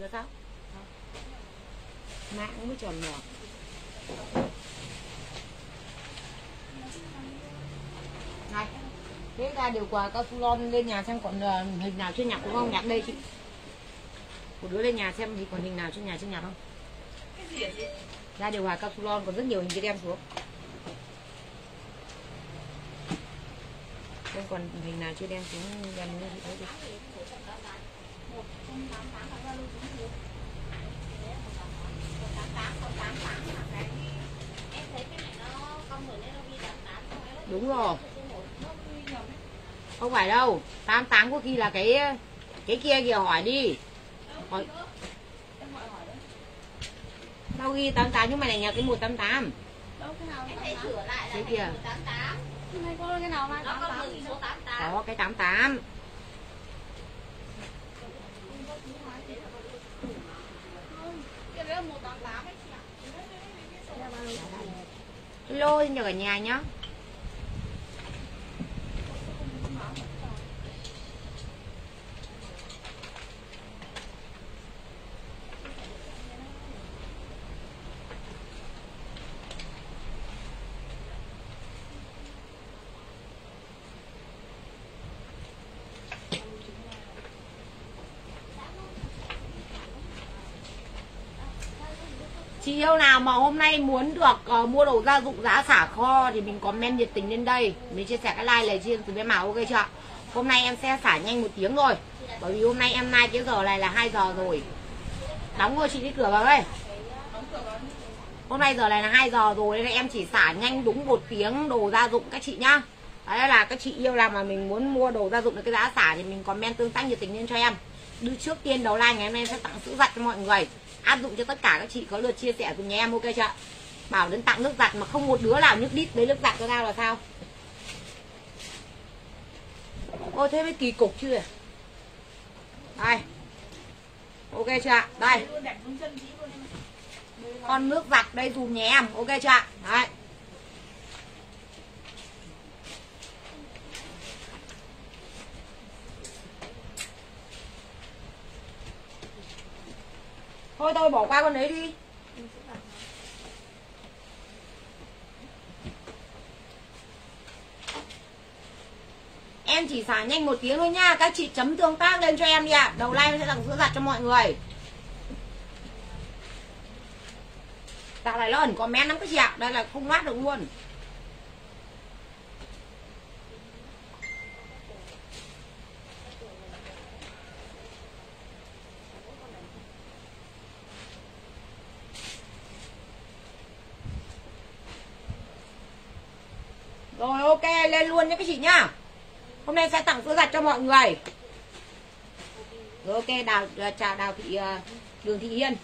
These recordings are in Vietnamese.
Được không? Mạng mới tròn mỏ. Này, thế ra điều quà cao su lon lên nhà xem còn uh, hình nào trên nhà cũng không? Nhặt đây chị. Một đứa lên nhà xem thì còn hình nào trên nhà trên nhà không? Ra điều hòa cao su lon còn rất nhiều hình kia đem xuống. Không còn hình nào chưa đem xuống đem như thì thấy. Đúng rồi. Không phải đâu, 88 có khi là cái cái kia kìa hỏi đi. Hỏi... Tao ghi 88 nhưng mà này nhà cái 188. Đâu cái nào Em phải sửa lại Thế là kìa. thành 188 Hôm nay có cái nào mà có mừng số 88 Có cái 88. Cái đấy là 188 ấy chị ạ lôi xin chào cả nhà nhá. Chị yêu nào mà hôm nay muốn được uh, mua đồ gia dụng giá xả kho thì mình comment nhiệt tình lên đây. Mình chia sẻ cái like này riêng từ bên màu ok chưa? Hôm nay em sẽ xả nhanh một tiếng rồi Bởi vì hôm nay em nay cái giờ này là 2 giờ rồi. Đóng rồi chị đi cửa vào đây. Hôm nay giờ này là 2 giờ rồi nên em chỉ xả nhanh đúng một tiếng đồ gia dụng các chị nhá. Đấy là các chị yêu nào mà mình muốn mua đồ gia dụng được cái giá xả thì mình comment tương tác nhiệt tình lên cho em. Đưa trước tiên đầu like ngày hôm nay em sẽ tặng sữa giặt cho mọi người áp dụng cho tất cả các chị có lượt chia sẻ cùng nhà em, ok chưa? Bảo đến tặng nước giặt mà không một đứa nào nhức đít lấy nước giặt cho tao là sao? Ôi thế mới kỳ cục chứ đây. Ok chưa ạ? đây. Con nước giặt đây dùm nhà em, ok chưa ạ? đấy. Thôi thôi, bỏ qua con đấy đi. Em chỉ xả nhanh một tiếng thôi nha. Các chị chấm tương tác lên cho em đi ạ. Đầu like em sẽ tặng sữa giặt cho mọi người. Tao này nó ẩn comment lắm các chị ạ. Đây là không loát được luôn Rồi ok lên luôn nha các chị nhá Hôm nay sẽ tặng sữa giặt cho mọi người. Rồi ok, đào ờ, chào đào thị ờ, đường thị Hiên.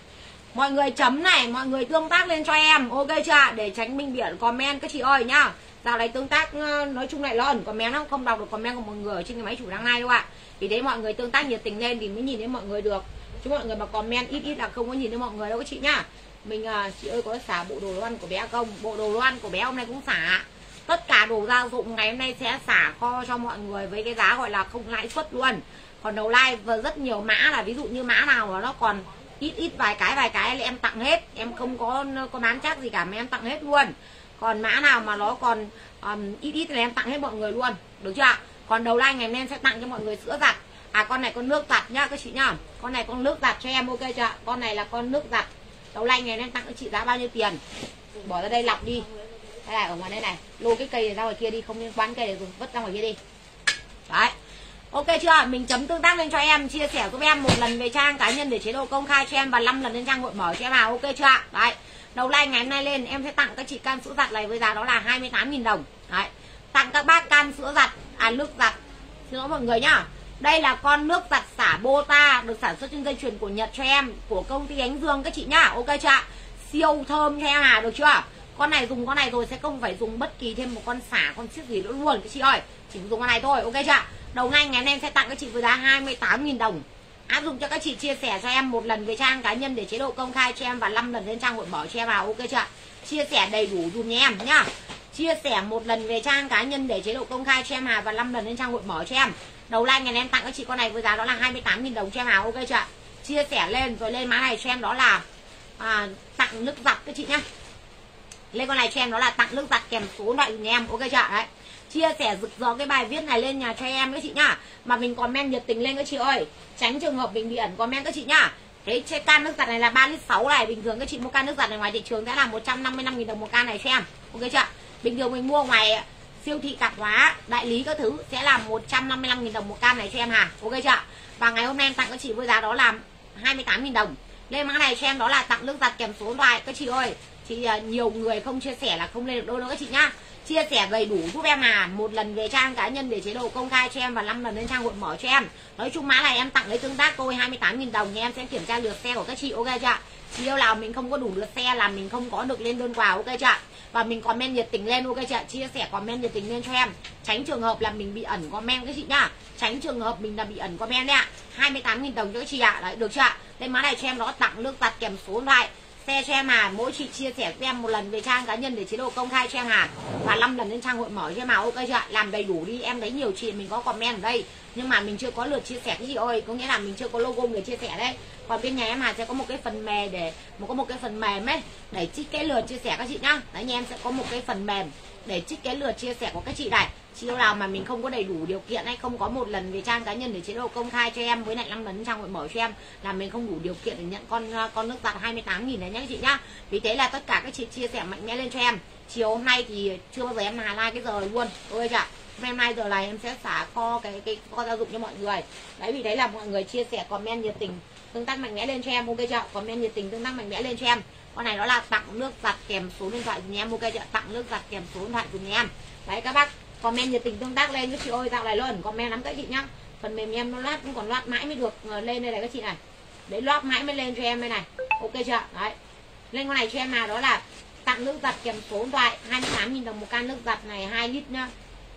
Mọi người chấm này, Mọi người tương tác lên cho em, Ok chưa? Ạ Để tránh minh biển comment các chị ơi nhá. Dạo này tương tác ờ, nói chung lại nó ẩn comment lắm, Không đọc được comment của mọi người ở trên cái máy chủ đăng này đâu ạ. Vì đấy mọi người tương tác nhiệt tình lên Thì mới nhìn thấy mọi người được. Chứ mọi người mà comment ít ít là không có nhìn thấy mọi người đâu các chị nhá. Mình chị ơi có xả bộ đồ loan ăn của bé không? Bộ đồ đồ ăn của bé hôm nay cũng xả tất cả đồ gia dụng ngày hôm nay sẽ xả kho cho mọi người với cái giá gọi là không lãi suất luôn. Còn đầu live và rất nhiều mã là ví dụ như mã nào mà nó còn ít ít vài cái vài cái là em tặng hết. Em không có có bán chắc gì cả mà em tặng hết luôn. Còn mã nào mà nó còn um, ít ít là em tặng hết mọi người luôn. Được chưa ạ? Còn đầu live ngày hôm nay em sẽ tặng cho mọi người sữa giặt. À con này con nước giặt nhá các chị nhá. Con này con nước giặt cho em ok chưa ạ? Con này là con nước giặt. Đầu live ngày hôm nay em tặng cho chị giá bao nhiêu tiền? Bỏ ra đây lọc đi đây này, ở ngoài đây này. Lôi cái cây này ra ngoài kia đi, không liên quan cây này rồi vứt ra ngoài kia đi. Đấy. Ok chưa? Mình chấm tương tác lên cho em, chia sẻ giúp em một lần về trang cá nhân để chế độ công khai cho em và 5 lần lên trang hội mở cho em à ok chưa đấy. Đầu like ngày hôm nay lên, em sẽ tặng các chị can sữa giặt này với giá đó là 28.000 đồng. Đấy. Tặng các bác can sữa giặt à nước giặt. Xin lỗi mọi người nhá. Đây là con nước giặt xả Bota được sản xuất trên dây chuyền của Nhật cho em, của công ty Ánh Dương các chị nhá. Ok chưa ạ? Siêu thơm cho em à được chưa? Con này dùng con này rồi sẽ không phải dùng bất kỳ thêm một con xả con chiếc gì nữa. Luôn các chị ơi chỉ dùng con này thôi ok chưa đầu ngay ngày hôm nay em sẽ tặng các chị với giá 28.000 đồng. Áp dụng cho các chị chia sẻ cho em một lần về trang cá nhân để chế độ công khai cho em và 5 lần lên trang hội bỏ cho em vào ok chưa chia sẻ đầy đủ dùm nhé em nhá. Chia sẻ một lần về trang cá nhân để chế độ công khai cho em Hà và 5 lần lên trang hội mở cho em. Đầu like ngày em tặng các chị con này với giá đó là 28.000 đồng cho em Hà ok chưa chia sẻ lên rồi lên má này cho em đó là à, tặng nước giặt các chị nhá lên con này cho em đó là tặng nước giặt kèm số điện thoại em. Ok chưa đấy. Chia sẻ rực rỡ cái bài viết này lên nhà cho em các chị nhá. Mà mình comment nhiệt tình lên các chị ơi. Tránh trường hợp mình bị ẩn comment các chị nhá. Cái chai can nước giặt này là 3 lít 6 này. Bình thường các chị mua can nước giặt này ngoài thị trường sẽ là 155 000 đồng một can này cho em. Ok chưa bình thường mình mua ngoài siêu thị tạp hóa, đại lý các thứ sẽ là 155 000 đồng một can này cho em hà. Ok chưa và ngày hôm nay em tặng các chị với giá đó là 28 000 đồng. Lên mã này cho em đó là tặng nước giặt kèm số điện thoại. Các chị ơi chị à, nhiều người không chia sẻ là không lên được đâu nữa các chị nhá. Chia sẻ đầy đủ giúp em à một lần về trang cá nhân để chế độ công khai cho em và 5 lần lên trang hội mở cho em. Nói chung mã này em tặng lấy tương tác tôi 28.000 đồng thì em sẽ kiểm tra lượt xe của các chị, ok chưa chị yêu nào mình không có đủ lượt xe là mình không có được lên đơn quà, ok chưa và mình comment nhiệt tình lên, ok chưa chia sẻ comment nhiệt tình lên cho em. Tránh trường hợp là mình bị ẩn comment các chị nhá. Tránh trường hợp mình là bị ẩn comment đấy ạ. 28.000 đồng cho các chị ạ. Đấy, được chưa ạ? Lên mã này cho em đó tặng, nước giặt kèm số điện thoại xe cho em à? Mỗi chị chia sẻ cho em một lần về trang cá nhân để chế độ công khai cho em à? và 5 lần lên trang hội mở cho em à? Ok chưa làm đầy đủ đi, em thấy nhiều chị mình có comment ở đây, nhưng mà mình chưa có lượt chia sẻ cái gì ơi có nghĩa là mình chưa có logo người chia sẻ đấy. Còn bên nhà em hàng sẽ có một cái phần mềm để, một, có một cái phần mềm ấy, để trích cái lượt chia sẻ các chị nhá. Đấy, nhà em sẽ có một cái phần mềm để trích cái lượt chia sẻ của các chị này. Chị yêu nào mà mình không có đầy đủ điều kiện hay không có một lần về trang cá nhân để chế độ công khai cho em, với lại năm lần trang hội mở cho em, là mình không đủ điều kiện để nhận con ờ, con nước giặt 28 nghìn này nhá chị nhá. Vì thế là tất cả các chị chia sẻ mạnh mẽ lên cho em. Chiều hôm nay thì chưa bao giờ em hà like cái giờ luôn Ôi chà. hôm nay giờ này em sẽ xả kho cái cái kho gia dụng cho mọi người. Đấy, vì đấy là mọi người chia sẻ comment nhiệt tình tương tác mạnh mẽ lên cho em, ok chưa comment nhiệt tình tương tác mạnh mẽ lên cho em con này nó là tặng nước giặt kèm số điện thoại dùm em, ok chưa? Tặng nước giặt kèm số điện thoại dùm em. Đấy, các bác comment nhiệt tình tương tác lên các chị ơi dạo này luôn, comment lắm các chị nhá. Phần mềm em nó loát, cũng còn loát mãi mới được ờ, lên đây này các chị này. Đấy, loát mãi mới lên cho em đây này. Ok chưa? Đấy. Lên con này cho em nào, đó là tặng nước giặt kèm số điện thoại 28.000 đồng một can nước giặt này 2 lít nhá.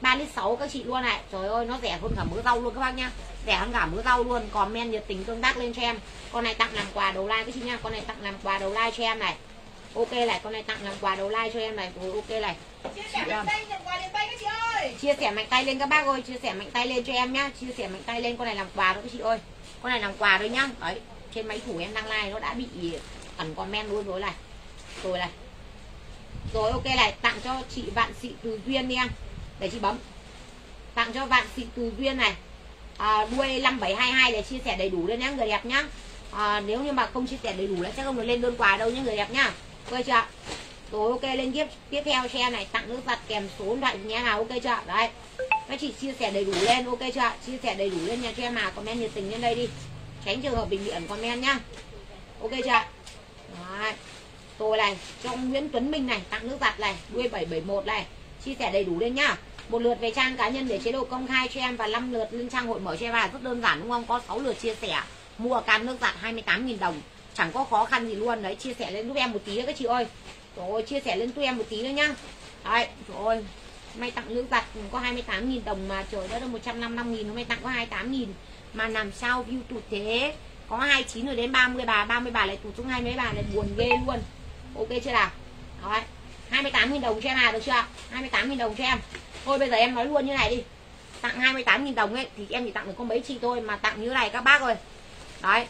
3 lít 6 các chị luôn này. Trời ơi, nó rẻ hơn cả mớ rau luôn các bác nhá rẻ hơn cả mớ rau luôn. Comment nhiệt tình tương tác lên cho em. Con này tặng làm quà đầu like các chị nha. Con này tặng làm quà đầu like cho em này. Ok này con này tặng làm quà đầu like cho em này. Ôi, ok này. Chia sẻ mạnh tay lên các bác ơi. Chia sẻ mạnh tay lên cho em nhá. Chia sẻ mạnh tay lên con này làm quà thôi các chị ơi. Con này làm quà thôi nhá. Đấy trên máy thủ em đăng like nó đã bị ẩn comment luôn rồi này. Rồi này. Rồi ok này. Tặng cho chị vạn sĩ từ duyên đi em. Để chị bấm. Tặng cho vạn sĩ từ duyên này à, đuôi 5722 để chia sẻ đầy đủ lên nhá người đẹp nhá. À, nếu như mà không chia sẻ đầy đủ là sẽ không được lên đơn quà đâu nhá người đẹp nhá. Ok chưa rồi ok lên tiếp tiếp theo xe này tặng nước giặt kèm số điện thoại nhé nào ok chưa đấy. Các chị chia sẻ đầy đủ lên ok chưa chia sẻ đầy đủ lên nha cho em mà comment nhiệt tình lên đây đi. Tránh trường hợp bình bị ẩn comment nhá. Ok chưa đấy. Tôi này cho Nguyễn Tuấn Minh này tặng nước giặt này đuôi 771 này. Chia sẻ đầy đủ lên nhá một lượt về trang cá nhân để chế độ công khai cho em và 5 lượt lên trang hội mở cho em vào rất đơn giản, đúng không? Có 6 lượt chia sẻ. Mua can nước giặt 28.000 đồng. Chẳng có khó khăn gì luôn. Đấy, chia sẻ lên giúp em một tí nữa các chị ơi. Trời ơi, chia sẻ lên tụi em một tí nữa nhá. Đấy, trời ơi. May tặng nước giặt có 28.000 đồng mà trời đất là 155 nghìn hôm nay tặng có 28.000 mà làm sao view tụt thế? Có 29 rồi đến 30 bà 30 bà lại tụt xuống hai mấy bà, lại buồn ghê luôn. Ok chưa nào? Đấy 28.000 đồng cho em à được chưa? 28.000 đồng cho em thôi bây giờ em nói luôn như này đi. Tặng 28.000 đồng ấy, thì em chỉ tặng được có mấy chị thôi, mà tặng như này các bác ơi. Đấy.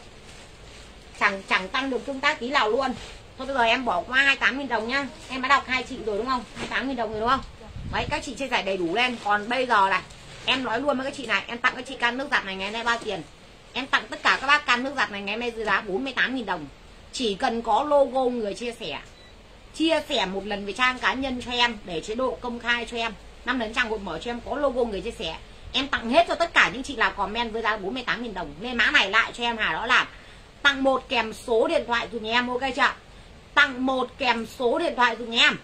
Chẳng chẳng tăng được tương tác tí nào luôn. Thôi bây giờ em bỏ qua 28.000 đồng nhá. Em đã đọc hai chị rồi đúng không? 28.000 đồng rồi đúng không? Đấy, các chị chia sẻ đầy đủ lên. Còn bây giờ này, em nói luôn với các chị này, em tặng các chị can nước giặt này, ngày nay bao tiền? Em tặng tất cả các bác can nước giặt này, ngày nay nay giá 48.000 đồng. Chỉ cần có logo người chia sẻ. Chia sẻ một lần về trang cá nhân cho em, để chế độ công khai cho em năm đến trang hội mở cho em có logo người chia sẻ. Em tặng hết cho tất cả những chị nào comment với giá 48.000 đồng. Lên mã này lại cho em Hà đó là tặng một kèm số điện thoại dùm em, ok chưa? Tặng một kèm số điện thoại dùm em.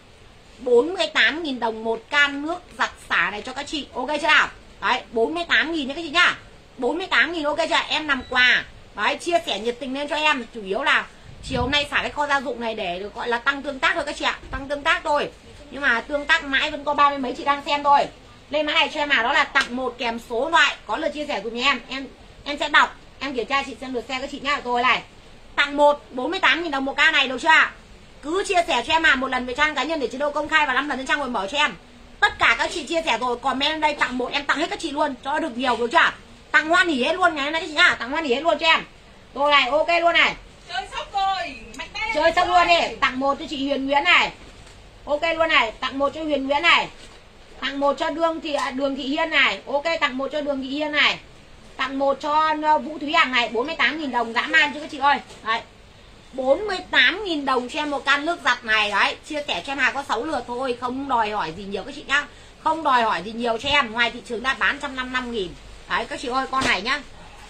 48.000 đồng một can nước giặt xả này cho các chị, ok chưa nào? Đấy 48.000 nha các chị nhá. 48.000 ok chưa? Em làm quà. Đấy, chia sẻ nhiệt tình lên cho em. Chủ yếu là chiều nay xả cái kho gia dụng này để được gọi là tăng tương tác thôi các chị ạ. Tăng tương tác thôi nhưng mà tương tác mãi vẫn có ba mươi mấy chị đang xem thôi. Lên mã này cho em nào đó là tặng một kèm số loại có lượt chia sẻ cùng em. Em em sẽ đọc em kiểm tra chị xem lượt xe các chị nhá rồi này. Tặng một 48 000 đồng một ca này được chưa? Cứ chia sẻ cho em à một lần về trang cá nhân để chế độ công khai và năm lần lên trang rồi mở cho em. Tất cả các chị chia sẻ rồi comment đây tặng một em tặng hết các chị luôn cho được nhiều được chưa? Tặng hoan hỉ hết luôn ngày hôm nay chị nhá tặng hoan hỉ hết luôn cho em. Rồi này ok luôn này. Chơi sốc rồi. Mạnh tay. chơi xong luôn đi tặng một cho chị Huyền Nguyễn này ok luôn này, tặng một cho Huyền Nguyễn này. Tặng một cho đường thị à, đường thị Hiên này. Ok, tặng một cho đường thị Hiên này. Tặng một cho ờ, Vũ Thúy Hằng này. 48.000 đồng dã man chứ các chị ơi. Đấy. 48.000 đồng cho em một can nước giặt này. Đấy, chia sẻ cho em hàng có 6 lượt thôi, không đòi hỏi gì nhiều các chị nhá. Không đòi hỏi gì nhiều cho em. Ngoài thị trường đã bán 155 nghìn. Đấy, các chị ơi, con này nhá.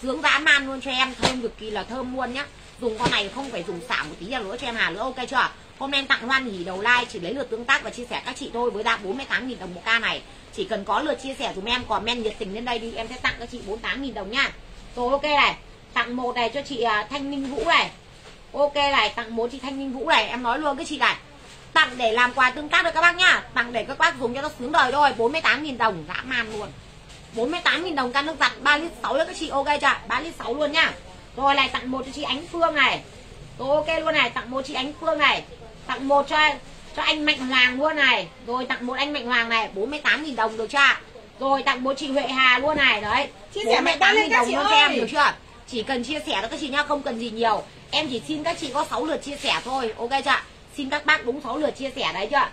Dưỡng dã man luôn cho em, thơm cực kỳ là thơm luôn nhá. Dùng con này không phải dùng xả một tí nào nữa cho em hà nữa. Ok chưa? Hôm nay em tặng hoan hỉ đầu like chỉ lấy lượt tương tác và chia sẻ các chị thôi. Với giá 48.000 đồng một ca này chỉ cần có lượt chia sẻ dùm em. Comment nhiệt tình lên đây đi em sẽ tặng các chị 48.000 đồng nha. Rồi ok này. Tặng một này cho chị à, Thanh Minh Vũ này. Ok này tặng một chị Thanh Minh Vũ này. Em nói luôn cái chị này. Tặng để làm quà tương tác được các bác nhá tặng để các bác dùng cho nó sướng đời thôi. 48.000 đồng dã man luôn. 48.000 đồng can nước giặt 3 lít 6 cho các chị. Ok chưa? 3 lít 6 luôn nhá rồi này tặng một cho chị Ánh Phương này. Rồi ok luôn này. Tặng một chị Ánh Phương này tặng một cho cho anh Mạnh Hoàng luôn này. Rồi tặng một anh Mạnh Hoàng này 48.000 đồng được chưa rồi tặng một chị Huệ Hà luôn này đấy. Chia sẻ mạnh 48.000 các đồng cho em được chưa chỉ cần chia sẻ đó các chị nhá không cần gì nhiều. Em chỉ xin các chị có 6 lượt chia sẻ thôi ok chưa xin các bác đúng 6 lượt chia sẻ đấy chưa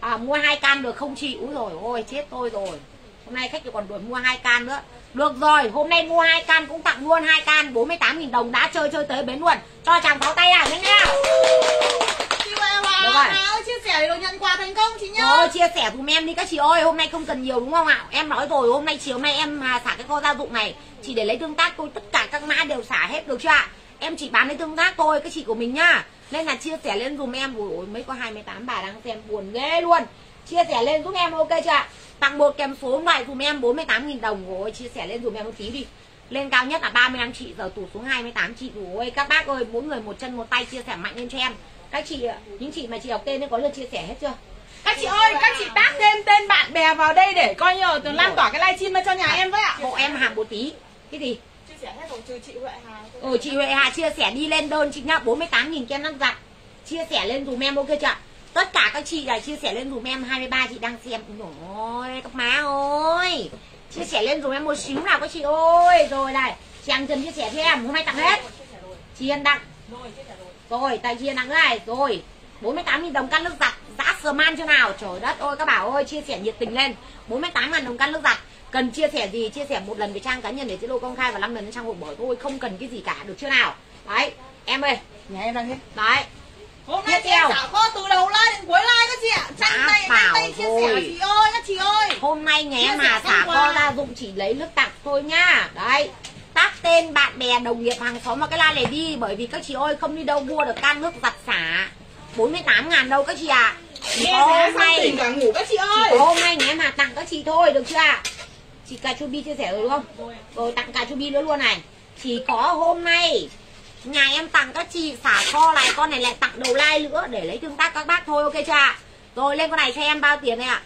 à, mua hai can được không chị? Úi rồi ôi chết tôi rồi. Hôm nay khách còn đuổi mua hai can nữa. Được rồi hôm nay mua hai can cũng tặng luôn hai can 48.000 đồng đã chơi chơi tới bến luôn. Cho chàng pháo tay nào nhanh nào Hòa Hòa Đúng rồi. Ơi, chia sẻ để được nhận quà thành công chị nhá. Thôi chia sẻ dùm em đi các chị ơi. Hôm nay không cần nhiều đúng không ạ? Em nói rồi hôm nay chiều nay em à, xả cái kho gia dụng này. Chỉ để lấy tương tác thôi Tất cả các mã đều xả hết được chưa ạ? Em chỉ bán lấy tương tác thôi các chị của mình nhá. Nên là chia sẻ lên dùm em. Ui ôi mấy có 28 bà đang xem buồn ghê luôn. Chia sẻ lên giúp em ok chưa ạ? Tặng một kèm số loại dùm em 48.000 đồng. Rồi chia sẻ lên dùm em một tí đi. Lên cao nhất là 35 chị giờ tụt xuống 28 chị. Ôi các bác ơi mỗi người một chân một tay chia sẻ mạnh lên cho em các chị những chị mà chị học tên ấy có lượt chia sẻ hết chưa? Các chị ơi, các chị tác thêm tên bạn bè vào đây để coi như là lan tỏa cái livestream cho nhà em với ạ. hộ em hàng một tí. Cái gì? Chia sẻ hết rồi trừ chị Huệ Hà. ừ chị Huệ Hà chia sẻ đi lên đơn chị nhá 48 nghìn kem năng giặt chia sẻ lên dùm em ok chưa? Tất cả các chị là chia sẻ lên dùm em 23 chị đang xem. Ôi các má ơi. Chia sẻ lên dùm em một xíu nào các chị ơi. Rồi này chị ăn chân chia sẻ cho em hôm nay tặng hết. Chị tặng. Rồi tại chị Hiền tặng này rồi 48 nghìn đồng căn nước giặt giá sờ man chưa nào trời đất ơi các bảo ơi chia sẻ nhiệt tình lên 48 ngàn đồng căn nước giặt cần chia sẻ gì chia sẻ một lần với trang cá nhân để chế độ công khai và 5 lần trên trang hộp mở thôi không cần cái gì cả được chưa nào đấy em ơi Nhà em đang hết. đấy Hôm nay Tiếp theo. xả kho từ đầu live đến cuối live các chị ạ. Đã tay, bảo tay chia sẻ rồi. chị ơi, các chị ơi. hôm nay nhà Chia em sẻ mà xả qua. kho gia dụng chỉ lấy nước tặng thôi nhá đấy tác tên bạn bè đồng nghiệp hàng xóm vào cái like này đi. Bởi vì các chị ơi không đi đâu mua được can nước giặt xả. 48 ngàn đâu các chị ạ. Chỉ Nghe hôm nay cả ngủ các chị chỉ ơi. có hôm nay nhà em mà tặng các chị thôi được chưa ạ? Chị cà chu bi chia sẻ rồi đúng không? Rồi tặng cà chu bi nữa luôn này. Chỉ có hôm nay nhà em tặng các chị xả kho này con này lại tặng đầu like nữa để lấy tương tác các bác thôi ok chưa ạ? Rồi lên con này cho em bao tiền này ạ?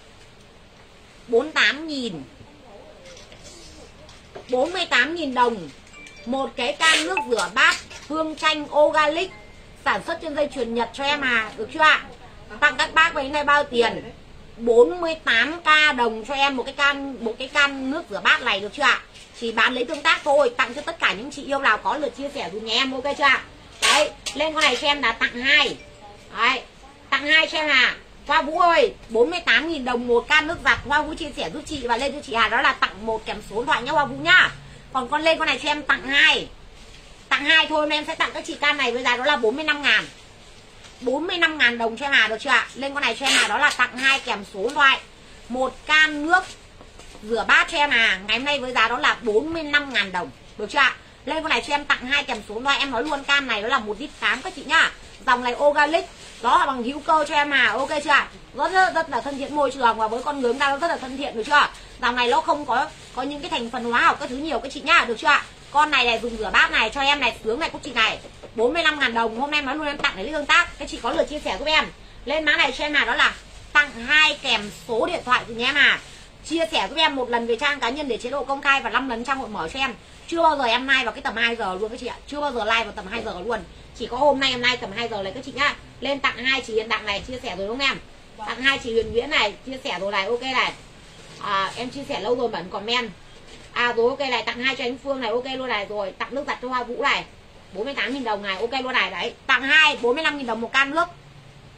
48 nghìn 48 nghìn đồng. Một cái can nước rửa bát, hương chanh organic, sản xuất trên dây chuyền Nhật cho em à được chưa ạ? Tặng các bác với này bao tiền? 48k đồng cho em một cái can, một cái can nước rửa bát này được chưa ạ? Chỉ bán lấy tương tác thôi, tặng cho tất cả những chị yêu nào có lượt chia sẻ dùm nhà em, ok chưa ạ? Đấy, lên con này cho em là tặng hai. Đấy, tặng hai cho em à. Hoa Vũ ơi 48.000 đồng một can nước giặt. Hoa Vũ chia sẻ giúp chị và lên cho chị Hà đó là tặng một kèm số điện thoại nhá Hoa Vũ nhá. Còn con lên con này cho em tặng hai. Tặng hai thôi nên em sẽ tặng các chị can này với giá đó là 45 ngàn. 45 ngàn đồng cho em Hà được chưa ạ? Lên con này cho em Hà đó là tặng hai kèm số điện thoại, một can nước rửa bát cho em Hà. Ngày hôm nay với giá đó là 45 ngàn đồng, được chưa ạ? Lên con này cho em tặng hai kèm số điện thoại. Em nói luôn can này đó là một lít tám các chị nhá. Dòng này organic đó là bằng hữu cơ cho em mà ok chưa ạ? Rất, rất rất là thân thiện môi trường và với con người chúng ta nó rất là thân thiện được chưa dòng này nó không có có những cái thành phần hóa học các thứ nhiều các chị nhá được chưa ạ? Con này này dùng rửa bát này cho em này tướng này các chị này 45 ngàn đồng hôm nay nó luôn em tặng để lấy tương tác. Các chị có lượt chia sẻ giúp em. Lên mã này cho em là đó là tặng hai kèm số điện thoại của nhà em à chia sẻ giúp em một lần về trang cá nhân để chế độ công khai và 5 lần trang hội mở cho em. Chưa bao giờ em like vào cái tầm 2 giờ luôn các chị ạ. Chưa bao giờ like vào tầm 2 giờ luôn. Chỉ có hôm nay em like tầm 2 giờ này các chị nhá. Lên tặng hai chị Hiền Đặng này chia sẻ rồi đúng không em? Tặng hai chị Huyền Nguyễn này chia sẻ rồi này ok này. À, em chia sẻ lâu rồi mà ẩn comment à rồi ok này tặng hai cho anh Phương này ok luôn này. Rồi tặng nước giặt cho Hoa Vũ này. 48.000 đồng này ok luôn này. Đấy tặng hai 45.000 đồng một can nước.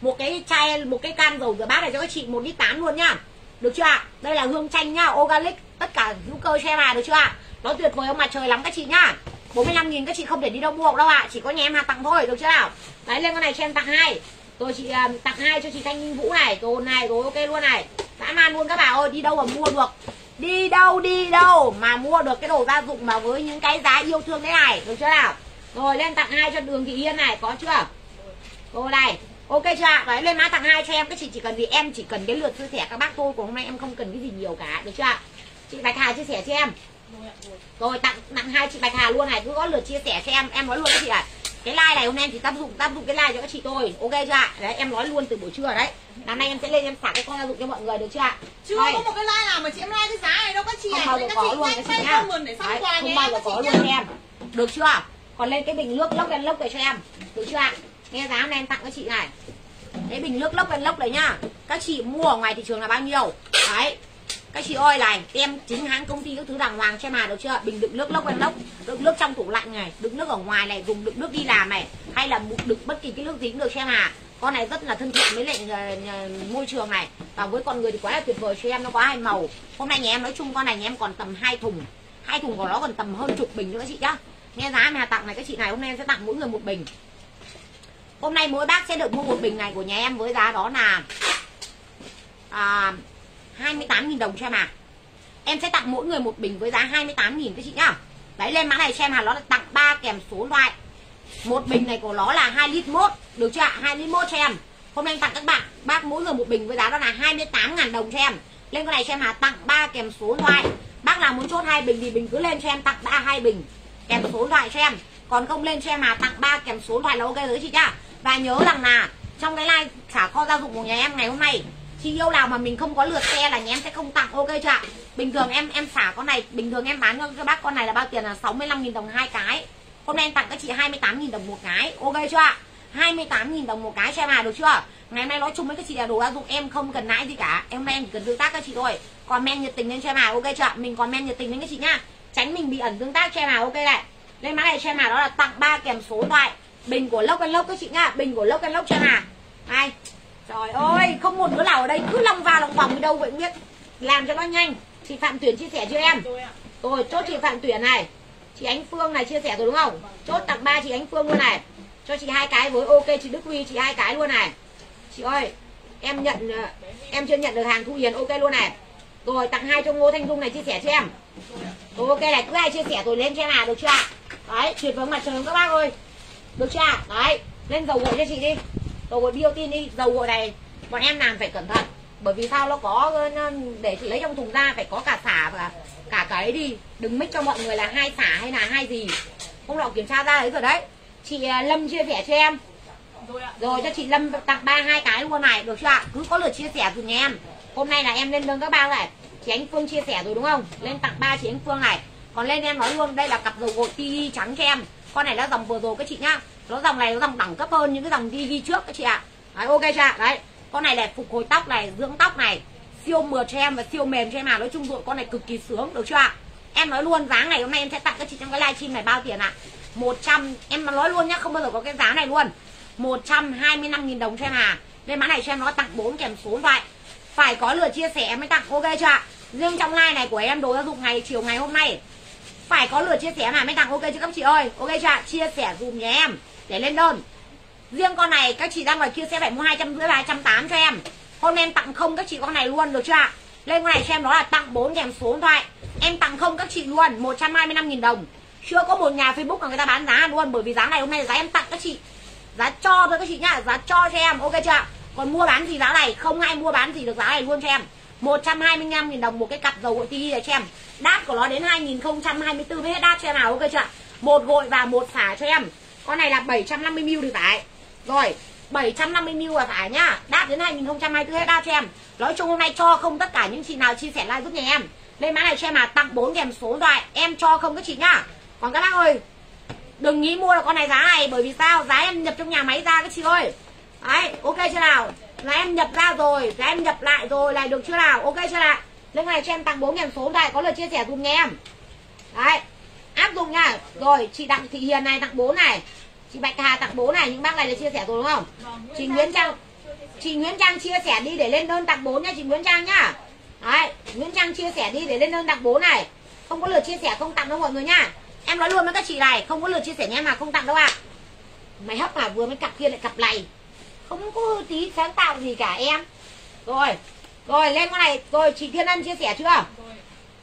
Một cái chai một cái can dầu rửa bát này cho các chị một lít tám luôn nhá được chưa ạ? Đây là hương chanh nhá organic. Tất cả hữu cơ che mà được chưa ạ? Nó tuyệt vời ông mặt trời lắm các chị nhá. 45 nghìn các chị không thể đi đâu mua đâu ạ. Chỉ có nhà em hàng tặng thôi được chưa nào? Đấy lên con này cho em tặng hai. Rồi chị um, tặng hai cho chị thanh minh vũ này. Rồi này rồi ok luôn này. Dã man luôn các bà ơi đi đâu mà mua được? Đi đâu đi đâu mà mua được cái đồ gia dụng mà với những cái giá yêu thương thế này được chưa nào? Rồi lên tặng hai cho đường thị yên này có chưa? Cô này ok chưa ạ? Đấy lên mã tặng hai cho em. Các chị chỉ cần gì em chỉ cần cái lượt chia sẻ các bác thôi. Còn hôm nay em không cần cái gì nhiều cả được chưa ạ? Chị bạch hà chia sẻ cho em. Rồi tặng tặng hai chị bạch hà luôn này. Cứ có lượt chia sẻ cho em em nói luôn các chị ạ. Cái like này hôm nay em chỉ tác dụng tác dụng cái like cho các chị thôi. Ok chưa ạ? Đấy em nói luôn từ buổi trưa đấy. Năm nay em sẽ lên em xả cái con gia dụng cho mọi người được chưa ạ? Chưa Đây. có một cái like nào mà chị em like cái giá này đâu các chị không ạ. bao giờ các có luôn tay chị nhá. không bao giờ các có luôn em. Được chưa còn lên cái bình nước lốc đen lốc này cho em. Được chưa ạ nghe giá hôm nay em tặng các chị này. Cái bình nước lốc đen lốc đấy nhá. Các chị mua ở ngoài thị trường là bao nhiêu? Đấy. Các chị ơi, này, tem chính hãng công ty các thứ đàng hoàng cho em mà được chưa? Bình đựng nước lốc đen lốc, đựng nước trong tủ lạnh này, đựng nước ở ngoài này, dùng đựng nước đi làm này, hay là đựng bất kỳ cái nước gì cũng được xem em à con này rất là thân thiện với lại ờ, ờ, môi trường này. Và với con người thì quá là tuyệt vời, cho em nó có hai màu. Hôm nay nhà em nói chung con này nhà em còn tầm hai thùng. Hai thùng của nó còn tầm hơn chục bình nữa các chị nhá. Nghe giá mà tặng này, các chị này hôm nay em sẽ tặng mỗi người một bình hôm nay mỗi bác sẽ được mua một bình này của nhà em với giá đó là à, 28.000 đồng cho em à em sẽ tặng mỗi người một bình với giá 28.000 các chị nhá. Đấy lên mã này cho em hà nó là tặng ba kèm số loại. Một bình này của nó là 2 lít mốt được chưa ạ? 2 lít mốt cho em. Hôm nay em tặng các bạn bác mỗi người một bình với giá đó là 28.000 đồng cho em. Lên cái này cho em là tặng ba kèm số loại. Bác nào muốn chốt hai bình thì bình cứ lên cho em tặng ba hai bình kèm số loại cho em. Còn không lên cho em mà tặng ba kèm số loại là ok rồi chị nhá và nhớ rằng là trong cái live xả kho gia dụng của nhà em ngày hôm nay, chị yêu nào mà mình không có lượt xe là nhà em sẽ không tặng. Ok chưa ạ? Bình thường em em xả con này, bình thường em bán cho các bác con này là bao tiền là 65.000 đồng hai cái. Hôm nay em tặng các chị 28.000 đồng một cái. Ok chưa ạ? 28.000 đồng một cái cho em à được chưa? Ngày hôm nay nói chung với các chị là đồ gia dụng em không cần lãi gì cả. Em hôm nay em chỉ cần tương tác các chị thôi. Còn men nhiệt tình lên cho em à ok chưa ạ? Mình còn men nhiệt tình lên các chị nhá. Tránh mình bị ẩn tương tác cho em à ok này lên mã này cho em à đó là tặng ba kèm số thoại bình của lốc and lốc các chị nhá bình của lốc and lốc cho em à này trời ơi không một đứa nào ở đây cứ lòng vào lòng vòng đi đâu vậy biết làm cho nó nhanh. Chị phạm tuyển chia sẻ cho em. Rồi chốt chị Phạm Tuyển này. Chị Ánh Phương này chia sẻ rồi đúng không? Chốt tặng ba chị Ánh Phương luôn này. Cho chị hai cái với ok chị Đức Huy chị hai cái luôn này. Chị ơi Em nhận ờ, Em chưa nhận được hàng Thu Hiền ok luôn này. Rồi tặng hai cho Ngô Thanh Dung này chia sẻ cho em. Ok này cứ ai chia sẻ rồi lên cho em à được chưa ạ? Đấy tuyệt vời mặt trời các bác ơi Được chưa? Ạ Đấy lên dầu gội cho chị đi. Dầu gội biotin đi Dầu gội này bọn em làm phải cẩn thận. Bởi vì sao? Nó có để chị lấy trong thùng ra phải có cả xả và cả cái đi. Đừng mix cho mọi người là hai xả hay là hai gì. Hôm nọ kiểm tra ra đấy rồi đấy. Chị ờ, lâm chia sẻ cho em. Rồi cho chị lâm tặng ba hai cái luôn này. Được chưa ạ? Cứ có lượt chia sẻ dùm nhà em. Hôm nay là em lên đơn các bao này. Chị ánh phương chia sẻ rồi đúng không? Lên tặng ba chị ánh phương này. Còn lên em nói luôn đây là cặp dầu gội TV trắng cho em con này là dòng vừa rồi các chị nhá. Nó dòng này nó dòng đẳng cấp hơn những cái dòng TV trước các chị ạ. Đấy, ok chưa ạ? Đấy, con này là phục hồi tóc này, dưỡng tóc này, siêu mượt cho em và siêu mềm cho em mà nói chung rồi con này cực kỳ sướng, được chưa ạ? Em nói luôn, giá ngày hôm nay em sẽ tặng các chị trong cái livestream này bao tiền ạ? 100 em nói luôn nhá, không bao giờ có cái giá này luôn. 125.000 đồng cho em à. Nên mã này cho em nó tặng 4 kèm số vậy Phải có lượt chia sẻ em mới tặng, ok chưa ạ? Riêng trong like này của em, đồ gia dụng ngày, chiều ngày hôm nay phải có lượt chia sẻ mà. Mới tặng ok chứ các chị ơi? Ok chưa ạ? Chia sẻ dùm nhà em. Để lên đơn. Riêng con này, các chị đang ngoài kia sẽ phải mua 250 và 280 cho em. Hôm nay em tặng không các chị con này luôn được chưa ạ? Lên con này cho em, đó là tặng bốn kèm số điện thoại. Em tặng không các chị luôn 125.000 đồng. Chưa có một nhà Facebook mà người ta bán giá luôn, Bởi vì giá này hôm nay là giá em tặng các chị. Giá cho thôi các chị nhá, Giá cho cho em, ok chưa ạ? Còn mua bán gì giá này, Không ai mua bán gì được giá này luôn cho em. 125.000 đồng một cái cặp dầu gội TV này cho em. Đát của nó đến 2024 mới hết. Đát cho em nào ok chưa Một gội và một xả cho em. Con này là 750ml thì phải. Rồi 750ml là phải nhá. Đáp đến 2024 hết đáp cho em. Nói chung hôm nay cho không tất cả những chị nào chia sẻ like giúp nhà em. Lên mã này cho em là tặng 4 kèm số loại Em cho không các chị nhá. Còn các bác ơi, Đừng nghĩ mua là con này giá này, Bởi vì sao? Giá em nhập trong nhà máy ra các chị ơi. Đấy, ok chưa nào? Là em nhập ra rồi Là em nhập lại rồi này được chưa nào? Ok chưa nào? Lên này cho em tặng 4 kèm số thoại Có lời chia sẻ dùm nhà em. Đấy áp dụng nha. Rồi chị đặng thị hiền này tặng 4 này. Chị bạch hà tặng 4 này những bác này là chia sẻ rồi đúng không? Chị nguyễn trang chị nguyễn trang chia sẻ đi để lên đơn tặng 4 nha chị nguyễn trang nhá. Đấy nguyễn trang chia sẻ đi để lên đơn tặng 4 này. Không có lượt chia sẻ không tặng đâu mọi người nha em nói luôn với các chị này không có lượt chia sẻ nha mà không tặng đâu ạ. Mày hấp mà vừa mới cặp kia lại cặp này không có tí sáng tạo gì cả em. Rồi rồi lên con này. Rồi chị thiên ân chia sẻ chưa?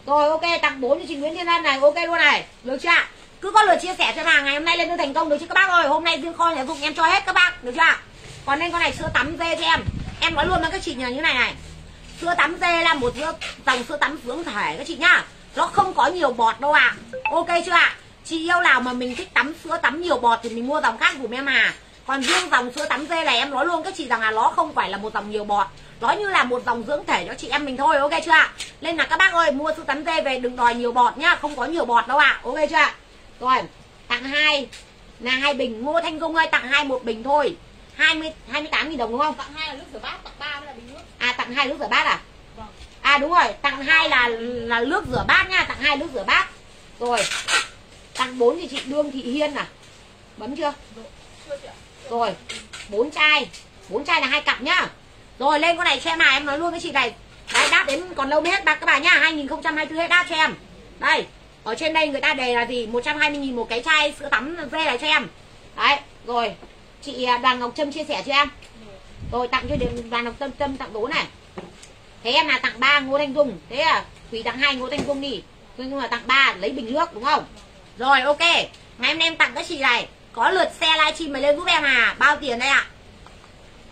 Rồi. Ok tặng 4 cho chị Nguyễn Thiên Ân này. Ok luôn này. Được chưa ạ? cứ có lượt chia sẻ cho hàng ngày hôm nay lên được thành công được chứ các bác ơi. Hôm nay riêng kho nhà dụng em cho hết các bác. Được chưa ạ? còn lên con này sữa tắm dê cho em. Em nói luôn với các chị nhà như này này. Sữa tắm dê là một sữa dòng sữa tắm dưỡng thể các chị nhá. Nó không có nhiều bọt đâu ạ. Ok chưa ạ? Chị yêu nào mà mình thích tắm sữa tắm nhiều bọt thì mình mua dòng khác dùm em à còn riêng dòng sữa tắm dê này em nói luôn các chị rằng là nó không phải là một dòng nhiều bọt. Nó như là một dòng dưỡng thể cho chị em mình thôi ok chưa ạ? Nên là các bác ơi mua sữa tắm dê về đừng đòi nhiều bọt nhá không có nhiều bọt đâu ạ ok chưa ạ? Rồi tặng hai là hai bình. Ngô thanh dung ơi tặng hai một bình thôi. 20 28 nghìn đồng đúng không? Tặng hai là nước rửa bát, tặng ba mới là bình nước. à tặng hai nước rửa bát à? Vâng. à đúng rồi tặng hai là là nước rửa bát nha tặng hai nước rửa bát. Rồi tặng bốn thì chị đương thị hiên à? Bấm chưa? Chưa chị ạ rồi, bốn chai. Bốn chai là hai cặp nhá. Rồi, lên con này cho em à em nói luôn với chị này. Đấy, đáp đến còn lâu mới hết bạc các bà nhá. 2024 hết đáp cho em. Đây, ở trên đây người ta đề là gì? 120 nghìn một cái chai sữa tắm dê này cho em. Đấy, rồi, chị à, đoàn ngọc trâm chia sẻ cho em. Rồi, tặng cho đoàn ngọc trâm trâm tặng đố này. Thế em là tặng ba ngô thanh dung. Thế à thủy tặng hai ngô thanh dung đi. Nhưng mà tặng ba lấy bình nước, đúng không? Rồi, ok. Ngày hôm nay em tặng các chị này có lượt xe livestream mày lên giúp em à? Bao tiền đây ạ? À?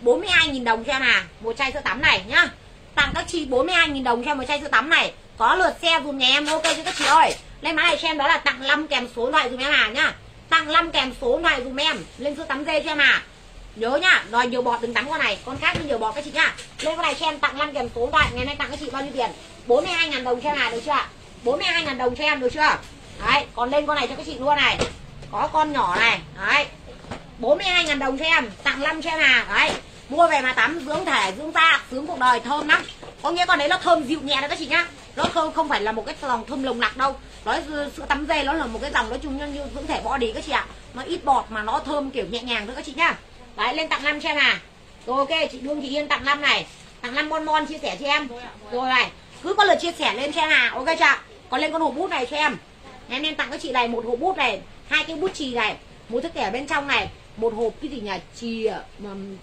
42.000 đồng cho em à? Một chai sữa tắm này nhá. Tặng các chị 42.000 đồng cho em một chai sữa tắm này. Có lượt xe dùm nhà em, ok chứ các chị ơi? Lên máy này cho em đó là tặng 5 kèm số loại dùm em à nhá. Tặng 5 kèm số loại dùm em. Lên sữa tắm dê cho em à. Nhớ nhá rồi nhiều bọt đừng tắm con này. Con khác nhiều bọt các chị nhá. Lên con này cho em tặng 5 kèm số loại ngày nay tặng các chị bao nhiêu tiền? 42.000 đồng cho em à được chưa 42.000 đồng cho em, được chưa? Đấy, còn lên con này cho các chị luôn này có con nhỏ này đấy. 42.000 đồng cho em tặng 5 cho em à đấy. Mua về mà tắm dưỡng thể dưỡng da dưỡng cuộc đời thơm lắm. Có nghĩa con đấy nó thơm dịu nhẹ đấy các chị nhá. Nó không không phải là một cái dòng thơm lồng nặc đâu. Nó sữa tắm dê nó là một cái dòng nói chung như, như dưỡng thể body các chị ạ. Nó ít bọt mà nó thơm kiểu nhẹ nhàng nữa các chị nhá. Đấy lên tặng 5 cho em à. Rồi ok chị đương chị yên tặng 5 này. Tặng 5 bon bon chia sẻ cho em. Rồi này cứ có lượt chia sẻ lên cho em à. Ok chưa còn lên con hộp bút này cho em. Em nên tặng các chị này một hộp bút này hai cái bút chì này, một thước kẻ bên trong này, một hộp cái gì nhỉ? Chì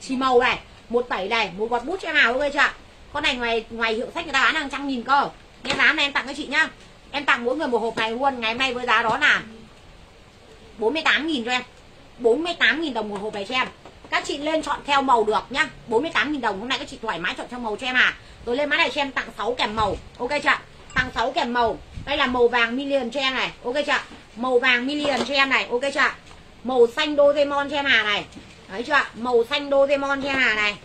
chì màu này, một tẩy này, một gọt bút cho em nào ok chưa con này ngoài ngoài hiệu sách người ta bán hàng trăm nghìn cơ. Nghe giá này em tặng các chị nhá. Em tặng mỗi người một hộp này luôn, ngày hôm nay với giá đó là 48 nghìn cho em. 48 nghìn đồng một hộp này cho em. Các chị lên chọn theo màu được nhá. 48 nghìn đồng, hôm nay các chị thoải mái chọn theo màu cho em à rồi lên mã này cho em tặng 6 kèm màu, ok chưa tặng 6 kèm màu. Đây là màu vàng million cho em này, ok chưa? Màu vàng million cho em này ok chưa ạ? màu xanh Doraemon cho em hà này đấy chưa ạ? màu xanh Doraemon cho em hà này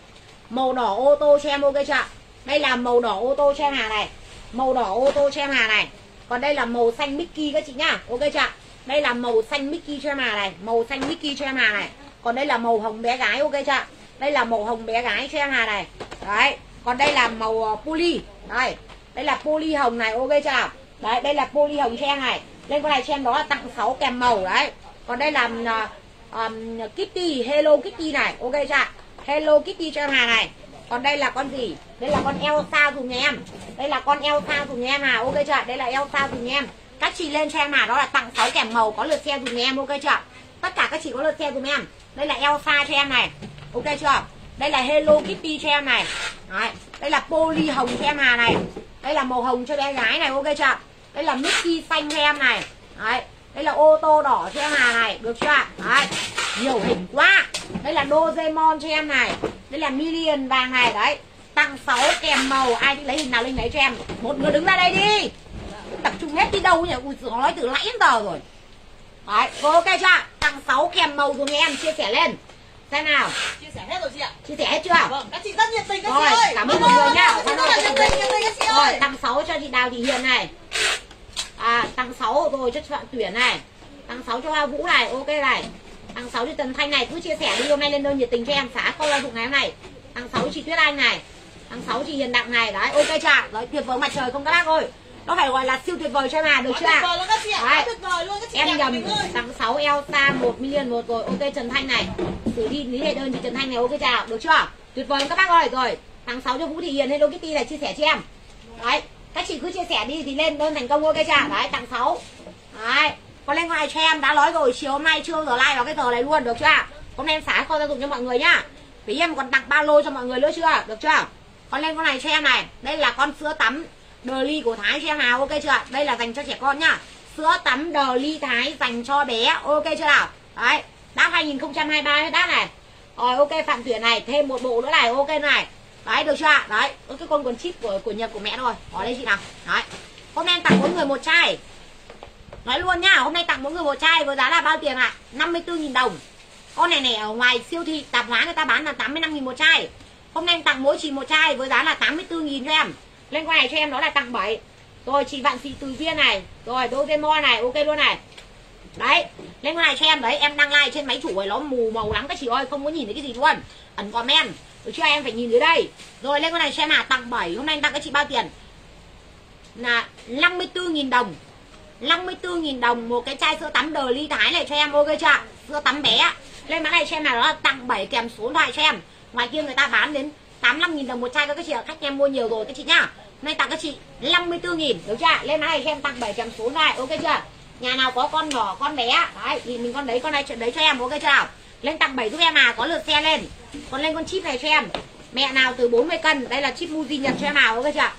màu đỏ ô tô cho em ok chưa ạ? đây là màu đỏ ô tô cho em hà này màu đỏ ô tô cho em hà này còn đây là màu xanh Mickey các chị nhá ok chưa ạ? đây là màu xanh Mickey cho em hà này màu xanh Mickey cho em hà này còn đây là màu hồng bé gái ok chưa ạ? đây là màu hồng bé gái cho em hà này đấy còn đây là màu poly đây đây là poly hồng này ok chưa ạ? đấy đây là poly hồng cho em này lên con này cho em đó là tặng 6 kèm màu đấy. Còn đây là uh, um, Kitty Hello Kitty này. Ok chưa? Hello Kitty cho em hà này. Còn đây là con gì? Đây là con Elsa dùng nhà em. Đây là con Elsa dùng nhà em à. Ok chưa đây là Elsa dùng nhà em. Các chị lên cho em à. Đó là tặng 6 kèm màu có lượt xe dùng nhà em. Ok chưa tất cả các chị có lượt xe dùng em. Đây là Elsa cho em này. Ok chưa đây là Hello Kitty cho em này. Đấy. đây là poly hồng cho em hà này. Đây là màu hồng cho bé gái này. Ok chưa đây là Mickey xanh cho em này Đấy. đây là ô tô đỏ cho em hà này được chưa Đấy. nhiều hình quá đây là Doraemon cho em này đây là Million vàng này đấy tặng 6 kèm màu ai thích lấy hình nào lên lấy cho em một người đứng ra đây đi tập trung hết đi đâu nhỉ ui giời, nói từ nãy đến giờ rồi đấy rồi ok chưa tặng 6 kèm màu dùng em chia sẻ lên xem nào Chia sẻ hết rồi chị ạ. chia sẻ hết chưa Vâng, các chị rất nhiệt tình các Rồi, chị ơi. cảm ơn Vâng, mọi người nhá. Nhiệt tình, các chị rồi ơi. tặng 6 cho chị Đào Thị Hiền này à tặng 6 rồi cho bạn Tuyển này. Tặng 6 cho Hoa Vũ này ok này. Tặng 6 cho Tần Thanh này cứ chia sẻ đi hôm nay lên đơn nhiệt tình cho em xã câu la dụng ngày hôm này tặng 6 chị Tuyết Anh này. Tặng 6 chị Hiền Đặng này đấy ok chưa đấy tuyệt vời mặt trời không các bác ơi. Nó phải gọi là siêu tuyệt vời cho em à được chưa tuyệt ạ chị em nhầm tháng 6 Elsa 1 million một rồi ok Trần Thanh này. Xử đi lý hệ đơn chị Trần Thanh này ok chào được chưa? Tuyệt vời các bác ơi rồi. Tháng 6 cho Vũ Thị Hiền Hello Kitty này chia sẻ cho em. Đấy các chị cứ chia sẻ đi thì lên đơn thành công ok chưa? Đấy, tặng 6 đấy con lên ngoài cho em đã nói rồi, chiều hôm nay chưa giờ like vào cái giờ này luôn, được chưa? Ạ hôm nay em xả kho gia dụng cho mọi người nhá. Vì em còn tặng ba lô cho mọi người nữa chưa? Được chưa? Con lên con này cho em này, đây là con sữa tắm đờ ly của Thái cho em nào, ok chưa? Ạ đây là dành cho trẻ con nhá. Sữa tắm đờ ly Thái dành cho bé, ok chưa nào? Đấy, đáp 2023 đáp này. Rồi, ok, Phạm Tuyển này, thêm một bộ nữa này, ok này đấy, được chưa ạ? Đấy cái con quần chip của của Nhật, của mẹ rồi bỏ đây chị nào. Đấy. Hôm nay em tặng mỗi người một chai. Nói luôn nhá, hôm nay tặng mỗi người một chai với giá là bao tiền ạ? 54.000 đồng. Con này này, ở ngoài siêu thị, tạp hóa người ta bán là 85.000 một chai. Hôm nay em tặng mỗi chị một chai với giá là 84.000 cho em. Lên con này cho em đó là tặng 7 rồi, chị vạn thị từ viên này. Rồi đôi viên mo này, ok luôn này. Đấy, lên con này cho em đấy, em đăng like trên máy chủ rồi, nó mù màu lắm các chị ơi, không có nhìn thấy cái gì luôn. Ẩn comment được chưa? Em phải nhìn dưới đây. Rồi, lên con này xem em tặng 7 hôm nay anh tặng các chị bao tiền? Là 54.000 đồng. 54.000 đồng một cái chai sữa tắm đờ ly thái này cho em, ok chưa? Sữa tắm bé lên mã này xem nào đó. Là tặng 7 kèm số điện thoại cho em. Ngoài kia người ta bán đến 85.000 đồng một chai các chị ạ. Khách em mua nhiều rồi các chị nhá. Nay tặng các chị 54.000 được chưa? Lên mã này xem, tặng 7 kèm số điện thoại. Ok chưa? Nhà nào có con nhỏ, con bé đấy thì mình con đấy, con này đấy cho em, ok chưa nào? Lên tặng 7 giúp em à có lượt xe lên. Còn lên con chip này cho em. Mẹ nào từ 40 cân đây là chip Muji Nhật cho em à ok chưa?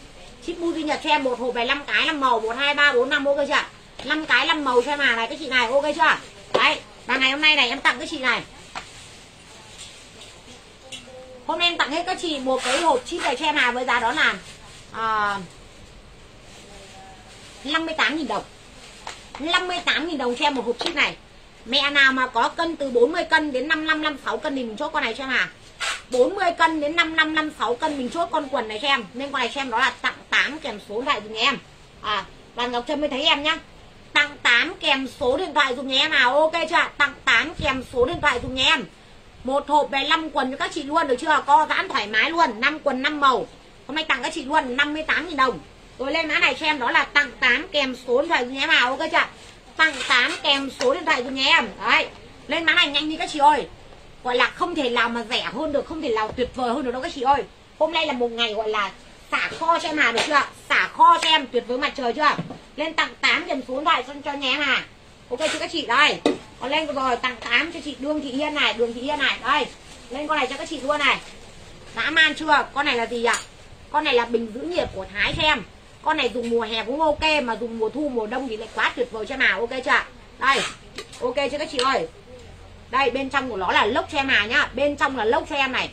Chip Muji Nhật cho em một hộp này 5 cái 5 màu 1 2 3 4 5 ok chưa? 5 cái 5 màu cho em à này các chị này ok chưa? Đấy và ngày hôm nay này em tặng các chị này. Hôm nay em tặng hết các chị một cái hộp chip này cho em à với giá đó là à, 58.000 đồng. 58.000 đồng cho em một hộp chip này. Mẹ nào mà có cân từ 40 cân đến 55 56 cân thì mình chốt con này cho em à 40 cân đến 55 56 cân mình chốt con quần này cho em. Nên con này cho em đó là tặng 8 kèm số điện thoại dùm em. À Đoàn Ngọc Trâm mới thấy em nhá. Tặng 8 kèm số điện thoại dùm em nào, Ok chưa? Tặng 8 kèm số điện thoại dùm em. Một hộp về 5 quần cho các chị luôn được chưa? Co giãn thoải mái luôn 5 quần 5 màu. Hôm nay tặng các chị luôn 58.000 đồng. Rồi lên mã này cho em đó là tặng 8 kèm số điện thoại dùm em nào, ok chưa tặng 8 kèm số điện thoại cho nhà em. Đấy. Lên mã này nhanh đi các chị ơi. Gọi là không thể nào mà rẻ hơn được không thể nào tuyệt vời hơn được đâu các chị ơi. Hôm nay là một ngày gọi là xả kho cho em hà được chưa? Xả kho cho em tuyệt vời mặt trời chưa? Lên tặng 8 kèm số điện thoại cho, cho nhà em hà. Ok chưa các chị? Đây. Còn lên rồi tặng 8 cho chị Đương Thị Hiên này Đường Thị Hiên này. Đây. Lên con này cho các chị luôn này. Dã man chưa? Con này là gì ạ? Con này là bình giữ nhiệt của Thái cho em con này dùng mùa hè cũng ok mà dùng mùa thu mùa đông thì lại quá tuyệt vời cho mà nào ok chưa đây ok chưa các chị ơi? Đây bên trong của nó là lốc cho em à nhá. Bên trong là lốc cho em này.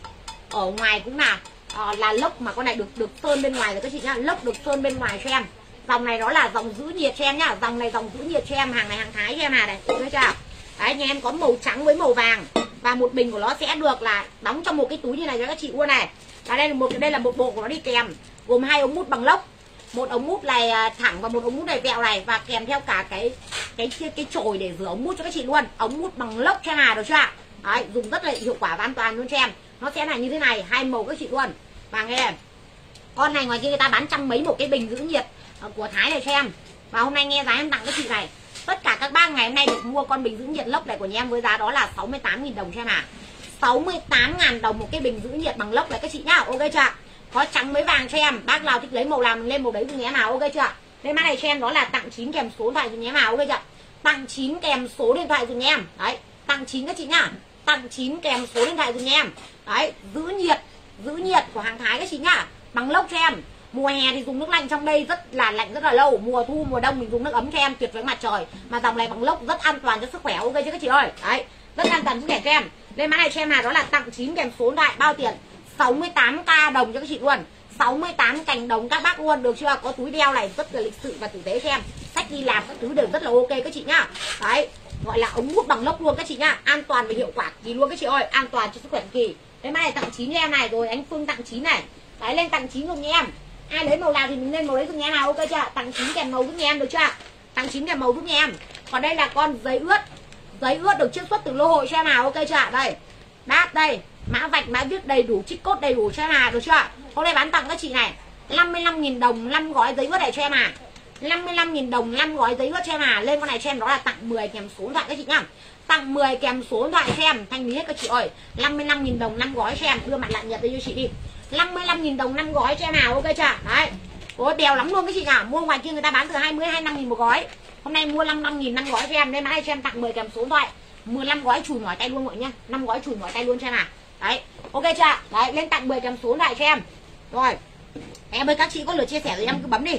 Ở ngoài cũng là à, là lốc mà con này được được sơn bên ngoài rồi các chị nhá. Lốc được sơn bên ngoài cho em. Dòng này nó là dòng giữ nhiệt cho em nhá. Dòng này dòng giữ nhiệt cho em hàng này hàng thái cho em à này. Ok chưa đấy nhà em có màu trắng với màu vàng. Và một bình của nó sẽ được là đóng trong một cái túi như này cho các chị luôn này. Và đây là một đây là một bộ của nó đi kèm. Gồm hai ống mút bằng lốc một ống mút này à, thẳng và một ống mút này vẹo này và kèm theo cả cái cái cái, cái chổi để rửa ống mút cho các chị luôn. Ống mút bằng lốc cho hà được chưa ạ? Đấy dùng rất là hiệu quả và an toàn luôn cho em. Nó sẽ là như thế này hai màu các chị luôn. Và nghe con này ngoài kia người ta bán trăm mấy một cái bình giữ nhiệt à, của Thái này cho em. Và hôm nay nghe giá em tặng các chị này. Tất cả các bác ngày hôm nay được mua con bình giữ nhiệt lốc này của nhà em với giá đó là 68.000 đồng cho em à 68.000 đồng một cái bình giữ nhiệt bằng lốc này các chị nhá. Ok chưa ạ? Có trắng với vàng cho em. Bác nào thích lấy màu làm lên màu đấy dùm nhé nào ok chưa? Ạ? lên mã này cho em, đó là tặng 9 kèm số điện thoại dùng nhé nào ok chưa? Tặng 9 kèm số điện thoại dùng nhé em. Đấy, tặng 9 các chị nhá. Tặng 9 kèm số điện thoại dùng em. Đấy, giữ nhiệt giữ nhiệt của hàng Thái các chị nhá. Bằng lốc cho em. Mùa hè thì dùng nước lạnh trong đây rất là lạnh rất là lâu. Mùa thu, mùa đông mình dùng nước ấm cho em, tuyệt với mặt trời. Mà dòng này bằng lốc rất an toàn cho sức khỏe, ok chưa các chị ơi? Đấy, rất an toàn sức khỏe cho em. Lên mã này cho em là đó là tặng 9 kèm số điện thoại, bao tiền? 68k đồng cho các chị luôn. 68 cành đồng các bác luôn. Được chưa? Có túi đeo này, rất là lịch sự và tử tế cho em sách đi làm các thứ đều rất là ok các chị nhá. Đấy, gọi là ống hút bằng lốc luôn các chị nhá. An toàn và hiệu quả gì luôn các chị ơi. An toàn cho sức khỏe kỳ. Đấy mai này tặng chín em này, rồi anh Phương tặng chín này. Đấy, lên tặng chín dùng nha em. Ai lấy màu nào thì mình lên màu đấy giúp nhà em nào, ok chưa? Tặng chín kèm màu giúp nhà em, được chưa? Tặng chín kèm màu giúp nhà em. Còn đây là con giấy ướt. Giấy ướt được chiết xuất từ lô hội cho em nào, ok chưa đây. Bác đây mã vạch mã viết đầy đủ chích cốt đầy đủ cho em à được chưa? Hôm nay bán tặng các chị này 55.000 đồng 5 gói giấy ướt này cho em à. 55.000 đồng 5 gói giấy ướt cho em à. Lên con này cho em, đó là tặng 10 kèm số điện thoại các chị nhá. Tặng 10 kèm số điện thoại cho em, thanh lý hết các chị ơi. 55.000 đồng 5 gói cho em, đưa mặt lạnh nhật đây cho chị đi. 55.000 đồng 5 gói cho em à ok chưa? Đấy. Ôi đèo lắm luôn các chị nhá. Mua ngoài kia người ta bán từ 20 25 000 một gói. Hôm nay mua 55 000 5 gói cho em. Nên mai cho em tặng 10 kèm số điện thoại. 15 gói chùi mỏi tay luôn mọi nhá. 5 gói chùi mỏi tay luôn cho em à đấy ok chưa đấy lên tặng 10 kèm số lại cho em. Rồi em ơi các chị có lượt chia sẻ thì em cứ bấm đi.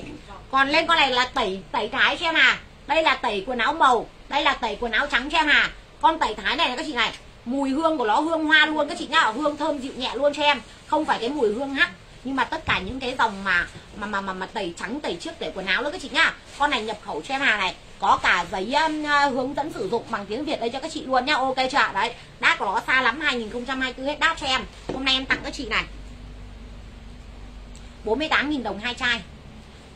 Còn lên con này là tẩy tẩy thái cho em à. Đây là tẩy quần áo màu đây là tẩy quần áo trắng cho em à. Con tẩy thái này này các chị này mùi hương của nó hương hoa luôn các chị nhá hương thơm dịu nhẹ luôn cho em. Không phải cái mùi hương hắc nhưng mà tất cả những cái dòng mà mà mà mà, mà tẩy trắng tẩy trước tẩy quần áo nữa các chị nhá. Con này nhập khẩu cho em hà này có cả giấy um, uh, hướng dẫn sử dụng bằng tiếng Việt đây cho các chị luôn nhá. Ok chưa ạ? Đấy đáp của nó xa lắm 2024 hết. Đáp cho em. Hôm nay em tặng các chị này. 48.000 đồng hai chai.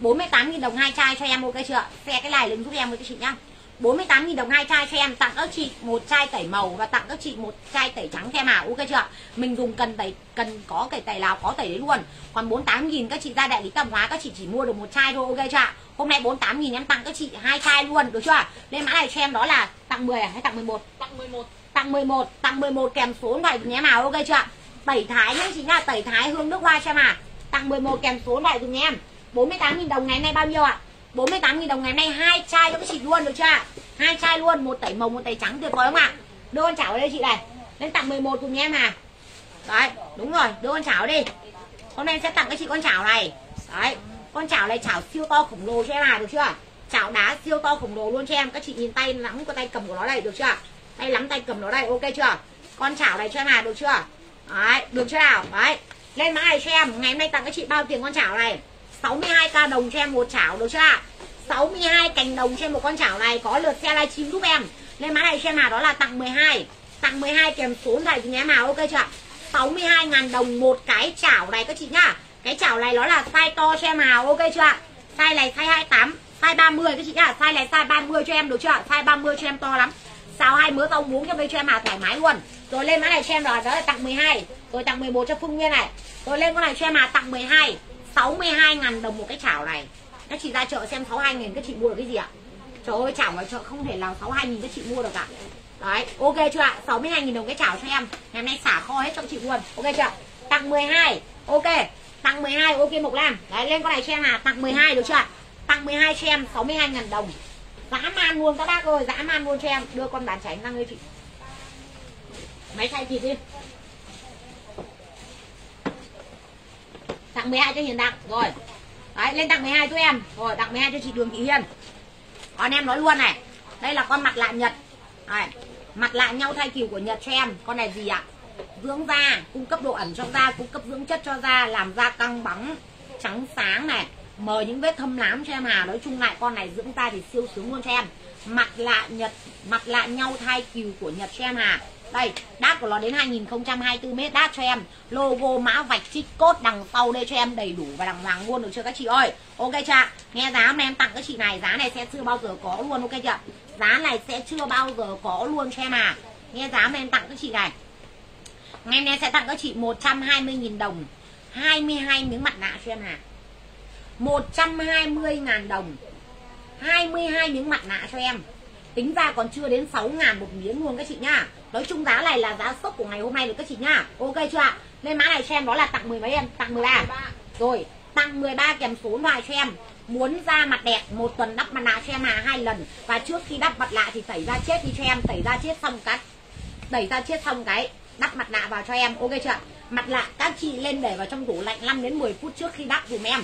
48.000 đồng hai chai cho em ok chưa xe cái này lên giúp em với các chị nhá. 48.000 đồng hai chai cho em tặng các chị một chai tẩy màu và tặng các chị một chai tẩy trắng cho em à ok chưa? Mình dùng cần tẩy cần có cái tẩy nào có tẩy đấy luôn. Còn 48.000 các chị ra đại lý tạp hóa các chị chỉ mua được một chai thôi ok chưa? Hôm nay 48.000 em tặng các chị hai chai luôn được chưa? Lên mã này cho em đó là tặng 10 à, hay tặng 11 Tặng 11 tặng 11 tặng 11 kèm số dùm em nào ok chưa? Tẩy thái nhá chị nha tẩy thái hương nước hoa cho em à. Tặng 11 kèm số thoại dùm em. 48.000 đồng ngày nay bao nhiêu ạ 48.000 đồng ngày hôm nay, hai chai cho các chị luôn được chưa hai chai luôn, một tẩy màu, một tẩy trắng, tuyệt vời không ạ? Đưa con chảo ở đây chị này. Lên tặng 11 cùng em à. Đấy, đúng rồi, đưa con chảo đi. Hôm nay em sẽ tặng các chị con chảo này. Đấy, con chảo này chảo siêu to khổng lồ cho em à được chưa chảo đá siêu to khổng lồ luôn cho em. Các chị nhìn tay nắm cái tay cầm của nó đây được chưa tay nắm, tay cầm nó đây ok chưa? Con chảo này cho em à được chưa đấy, được chưa nào? Đấy, lên mã này cho em. Ngày hôm nay tặng các chị bao tiền con chảo này? 62k đồng cho em một chảo, được chưa ạ? 62 cành đồng trên một con chảo này, có lượt xe livestream giúp em. Lên mã này cho em nào, đó là tặng 12 tặng 12 kèm số điện thoại thì em nào, ok chưa ạ? 62 ngàn đồng một cái chảo này các chị nhá. Cái chảo này nó là size to cho em nào, ok chưa ạ? Size này size 28 size 30 các chị nhá. Size này size 30 cho em, được chưa ạ? Size 30 cho em to lắm. Sao hai mớ rau muống cho về cho em à thoải mái luôn. Rồi lên mã này cho em rồi đó là tặng 12 rồi tặng 11 cho Phương Nguyên này. Rồi lên con này cho em à tặng 12 62 ngàn đồng một cái chảo này. Các chị ra chợ xem 62 nghìn các chị mua được cái gì ạ? Trời ơi, chảo ngoài chợ không thể nào 62 nghìn các chị mua được ạ. Đấy, ok chưa ạ? 62 nghìn đồng cái chảo cho em. Ngày hôm nay xả kho hết cho chị luôn. Ok chưa Tặng 12 Ok. Tặng 12 ok Mộc Lam. Đấy, lên con này cho em à Tặng 12 được chưa ạ? Tặng 12 cho em 62 ngàn đồng. Dã man luôn các bác ơi, Dã man luôn cho em. Đưa con bán tránh ra ngươi chị. Máy xay thịt đi. Tặng 12 cho Hiền Đặng rồi. Đấy lên tặng 12 cho em. Rồi tặng 12 cho chị Đường Thị Hiền. Còn em nói luôn này đây là con mặt lạ Nhật. Đấy, mặt lạ nhau thai kiều của Nhật cho em. Con này gì ạ? Dưỡng da cung cấp độ ẩm cho da cung cấp dưỡng chất cho da làm da căng bóng trắng sáng này. Mờ những vết thâm nám cho em hà. Nói chung lại con này dưỡng da thì siêu sướng luôn cho em. Mặt lạ Nhật mặt lạ nhau thai kiều của Nhật cho em hà đây đát của nó đến 2024 mét. Đát cho em, logo mã vạch chích cốt đằng sau đây cho em đầy đủ và đàng hoàng luôn được chưa các chị ơi? Ok chưa nghe giá hôm nay em tặng các chị này, giá này sẽ chưa bao giờ có luôn, ok chưa giá này sẽ chưa bao giờ có luôn cho em à. Nghe giá hôm nay em tặng các chị này. Ngày nay sẽ tặng các chị 120.000 đồng 22 miếng mặt nạ cho em à. 120.000 đồng 22 miếng mặt nạ cho em tính ra còn chưa đến 6 ngàn một miếng luôn các chị nhá. Nói chung giá này là giá sốc của ngày hôm nay được các chị nhá. Ok chưa ạ? Lên mã này cho em đó là tặng mười mấy em? Tặng 13 rồi tặng 13 kèm số thoại cho em. Muốn da mặt đẹp một tuần đắp mặt nạ cho em à hai lần. Và trước khi đắp mặt nạ thì tẩy da chết đi cho em. Tẩy da chết xong cái tẩy da chết xong cái đắp mặt nạ vào cho em. Ok chưa mặt nạ các chị lên để vào trong tủ lạnh 5 đến 10 phút trước khi đắp dùm em.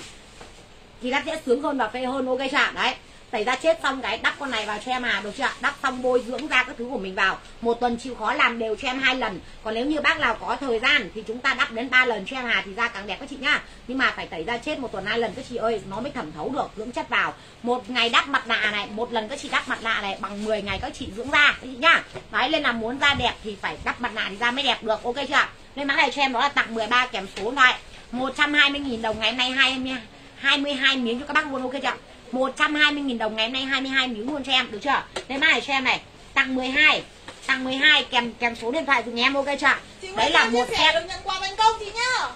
Thì nó sẽ sướng hơn và phê hơn ok chưa đấy tẩy ra chết xong cái đắp con này vào cho em à được chưa ạ? Đắp xong bôi dưỡng da các thứ của mình vào. Một tuần chịu khó làm đều cho em hai lần. Còn nếu như bác nào có thời gian thì chúng ta đắp đến ba lần cho em hà thì da càng đẹp các chị nhá. Nhưng mà phải tẩy da chết một tuần hai lần các chị ơi, nó mới thẩm thấu được, dưỡng chất vào. Một ngày đắp mặt nạ này, một lần các chị đắp mặt nạ này bằng 10 ngày các chị dưỡng da, các chị nhá. Đấy, nên là muốn da đẹp thì phải đắp mặt nạ thì da mới đẹp được, ok chưa nên mã này cho em đó là tặng 13 kèm số loại 120.000 đồng ngày hôm nay 20 22 miếng cho các bác luôn, ok chưa 120.000 đồng ngày hôm nay 22 miếng luôn cho em được chưa? Đây mã này cho em này tặng 12 tặng 12 kèm kèm số điện thoại dùm em ok chưa? Đấy là một set.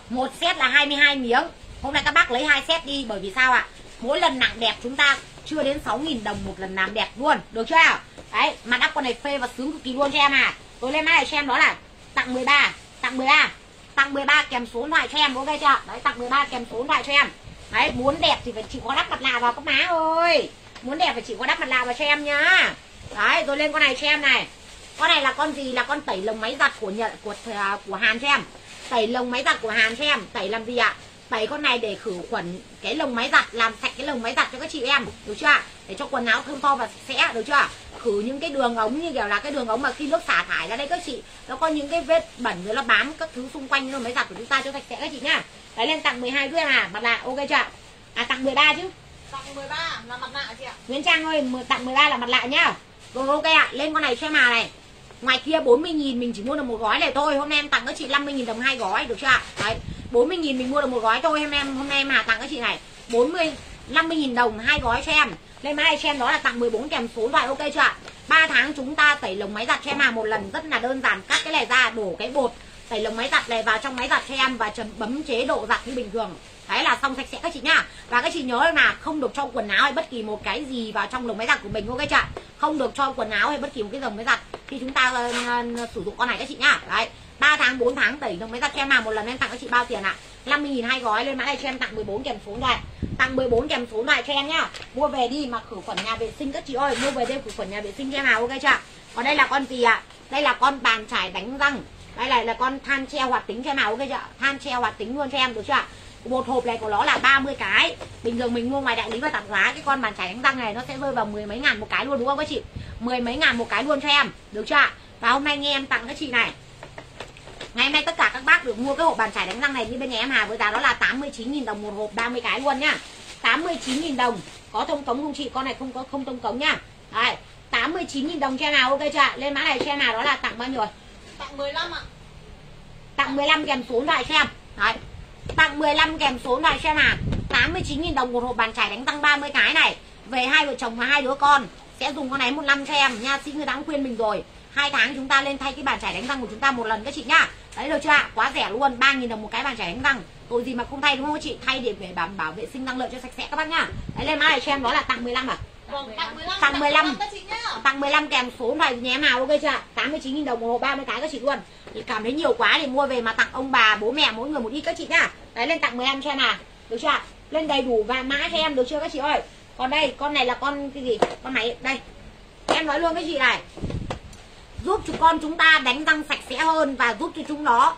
một set là 22 miếng. Hôm nay các bác lấy hai set đi bởi vì sao ạ? Mỗi lần nặng đẹp chúng ta chưa đến 6.000 đồng một lần làm đẹp luôn được chưa? Đấy mặt đắp con này phê và sướng cực kỳ luôn cho em à. Tôi lên này cho em đó là tặng 13 tặng 13 tặng 13 kèm số điện thoại cho em ok chưa? Đấy tặng 13 kèm số điện thoại cho em đấy, muốn đẹp thì phải chỉ có đắp mặt nạ vào các má ơi. Muốn đẹp phải chỉ có đắp mặt nạ vào cho em nhá. Đấy, rồi lên con này cho em này. Con này là con gì? Là con tẩy lồng máy giặt của nhật, của à, của hàn cho em. Tẩy lồng máy giặt của hàn cho em. Tẩy làm gì ạ? Tẩy con này để khử khuẩn cái lồng máy giặt, làm sạch cái lồng máy giặt cho các chị em. Được chưa ạ? Để cho quần áo thơm tho và sạch sẽ, được chưa ạ? Khử những cái đường ống như kiểu là cái đường ống mà khi nước xả thải ra đây các chị nó có những cái vết bẩn rồi nó bám các thứ xung quanh lồng máy giặt của chúng ta cho sạch sẽ các chị nhá đấy lên tặng 12 giúp em à mặt nạ ok chưa à tặng 13 chứ Tặng 13 là mặt nạ chị ạ. Nguyễn Trang ơi, mười- tặng 13 là mặt lạ nhá. Rồi ok ạ, lên con này cho em à này. Ngoài kia 40.000 mình chỉ mua được một gói này thôi. Hôm nay em tặng các chị 50.000 đồng hai gói được chưa ạ? Đấy, 40.000 mình mua được một gói thôi. Hôm nay em hôm nay em Hà tặng các chị này 40 50.000 đồng hai gói cho em. Lên máy này cho em đó là tặng 14 kèm số loại thoại ok chưa ạ? 3 tháng chúng ta tẩy lồng máy giặt cho em à một lần rất là đơn giản, cắt cái này ra đổ cái bột tẩy lồng máy giặt này vào trong máy giặt cho em và chấm bấm chế độ giặt như bình thường. Đấy là xong sạch sẽ các chị nhá. Và các chị nhớ là không được cho quần áo hay bất kỳ một cái gì vào trong lồng máy giặt của mình ok chưa không được cho quần áo hay bất kỳ một cái lồng máy giặt khi chúng ta uh, uh, sử dụng con này các chị nhá. Đấy. 3 tháng 4 tháng tẩy đồng. Mấy giặt cho em nào một lần, em tặng các chị bao tiền ạ? 50.000 hai gói lên mã này cho em tặng 14 kèm số này tặng 14 kèm số này cho em nhá. Mua về đi mà khử khuẩn nhà vệ sinh các chị ơi. Mua về đêm khử khuẩn nhà vệ sinh cho em nào, ok chưa? Còn đây là con gì ạ? Đây là con bàn chải đánh răng. Đây này là con than tre hoạt tính cho em nào, ok chưa? Than tre hoạt tính luôn cho em, được chưa? Ạ? một hộp này của nó là 30 cái. Bình thường mình mua ngoài đại lý và tặng giá cái con bàn chải đánh răng này nó sẽ rơi vào mười mấy ngàn một cái luôn, đúng không các chị? Mười mấy ngàn một cái luôn cho em, được chưa? Ạ? và hôm nay nghe em tặng các chị này ngày nay tất cả các bác được mua cái hộp bàn chải đánh răng này như bên nhà em Hà với giá đó là 89.000 đồng một hộp 30 cái luôn nhá. 89.000 đồng. Có thông cống không chị? Con này không có không thông cống nhá. Đấy, 89.000 đồng cho em nào ok chưa? Ạ? lên mã này cho em nào đó là tặng bao nhiêu rồi? Tặng 15 ạ. tặng 15 kèm số điện thoại cho em đấy tặng 15 kèm số điện thoại cho em à 89.000 đồng một hộp bàn chải đánh răng 30 cái này. Về hai vợ chồng và hai đứa con. Sẽ dùng con này một năm cho em. Nha sĩ người cũng khuyên mình rồi hai tháng chúng ta lên thay cái bàn chải đánh răng của chúng ta một lần các chị nhá. Đấy được chưa ạ? Quá rẻ luôn 3.000 đồng một cái bàn chải đánh răng. Tội gì mà không thay đúng không các chị? Thay để để bảo bảo vệ sinh năng lượng cho sạch sẽ các bác nhá. Đấy lên mã này cho em đó là tặng 15 à? Vâng, tặng 15. Tặng 15. các chị nhá. tặng 15 kèm số điện thoại nhé nào ok chưa ạ? 89.000 đồng một hộp 30 cái các chị luôn. Thì cảm thấy nhiều quá thì mua về mà tặng ông bà bố mẹ mỗi người một ít các chị nhá. Đấy lên tặng 15 cho em à được chưa ạ? Lên đầy đủ và mã cho em được chưa các chị ơi? Còn đây con này là con cái gì? Con này đây. Em nói luôn với chị này giúp cho con chúng ta đánh răng sạch sẽ hơn và giúp cho chúng nó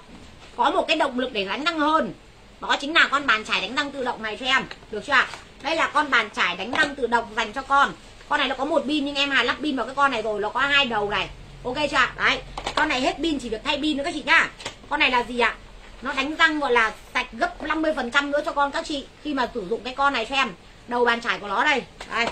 có một cái động lực để đánh răng hơn. Đó chính là con bàn chải đánh răng tự động này cho em. Được chưa ạ? Đây là con bàn chải đánh răng tự động dành cho con. Con này nó có một pin nhưng em hà lắp pin vào cái con này rồi, nó có hai đầu này. Ok chưa ạ? Đấy, con này hết pin, chỉ việc thay pin nữa các chị nhá. Con này là gì ạ? Nó đánh răng, gọi là, sạch gấp 50% nữa cho con các chị khi mà sử dụng cái con này cho em. Đầu bàn chải của nó đây. Đây,